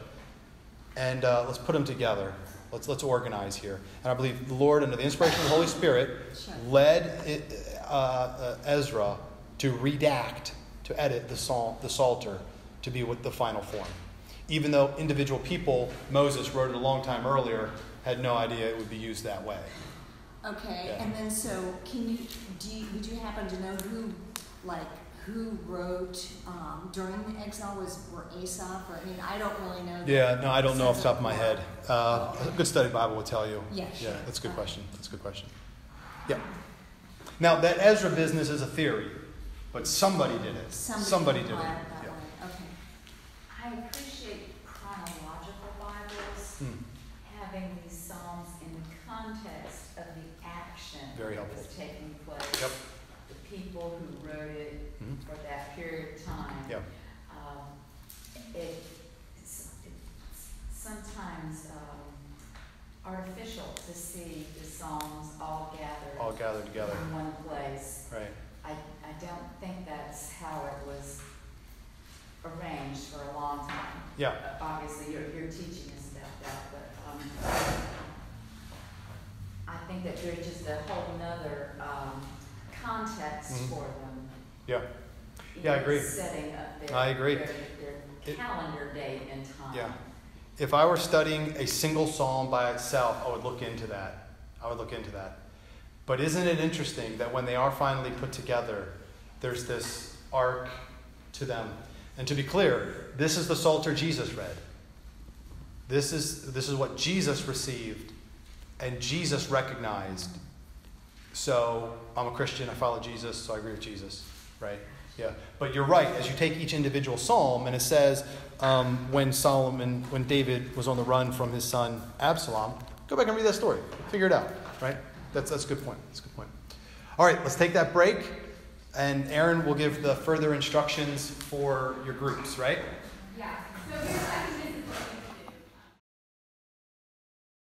and uh, let's put them together. Let's, let's organize here. And I believe the Lord, under the inspiration of the Holy Spirit,
Sure.
led it, uh, uh, Ezra to redact, to edit the, psalm, the Psalter to be with the final form. Even though individual people, Moses wrote it a long time earlier, had no idea it would be used that way.
Okay,
Yeah.
and then so can you do you, would you happen to know who like who wrote um, during the exile was were Asaph or I mean I don't really know.
Yeah, no, I don't know off the top of my head. Uh,
okay.
a good study Bible will tell you.
Yeah,
Yeah,
sure.
that's a good
Uh,
question. That's a good question. Yeah. Now, that Ezra business is a theory, but somebody did it.
Somebody,
did it.
compiled it that
Yeah.
way. Okay.
I appreciate chronological Bibles,
Hmm.
having these Psalms in context of the action
Very
that
helpful.
was taking place.
Yep.
The people who wrote it
Mhm.
for that period of time.
Yeah.
Um, it, it's, it's sometimes um, artificial to see the Psalms all gathered
together.
in one place.
Right.
I, I don't think that's how it was arranged for a long time.
Yeah.
Uh, Obviously, you're, you're teaching us about that, but, um, I think that there's just a whole nother, um, context
Mhm.
for them.
Yeah. Yeah, I agree.
Setting up their.
I agree.
Their, their calendar date and time.
Yeah. If I were studying a single psalm by itself, I would look into that. I would look into that. But isn't it interesting that when they are finally put together, there's this arc to them? And to be clear, this is the Psalter Jesus read. This is, this is what Jesus received and Jesus recognized. So I'm a Christian, I follow Jesus, so I agree with Jesus, right? Yeah. But you're right, as you take each individual psalm, and it says um, when Solomon, when David was on the run from his son Absalom, go back and read that story. Figure it out, right? That's, that's a good point. That's a good point. All right, let's take that break, and Aaron will give the further instructions for your groups, right?
Yeah, so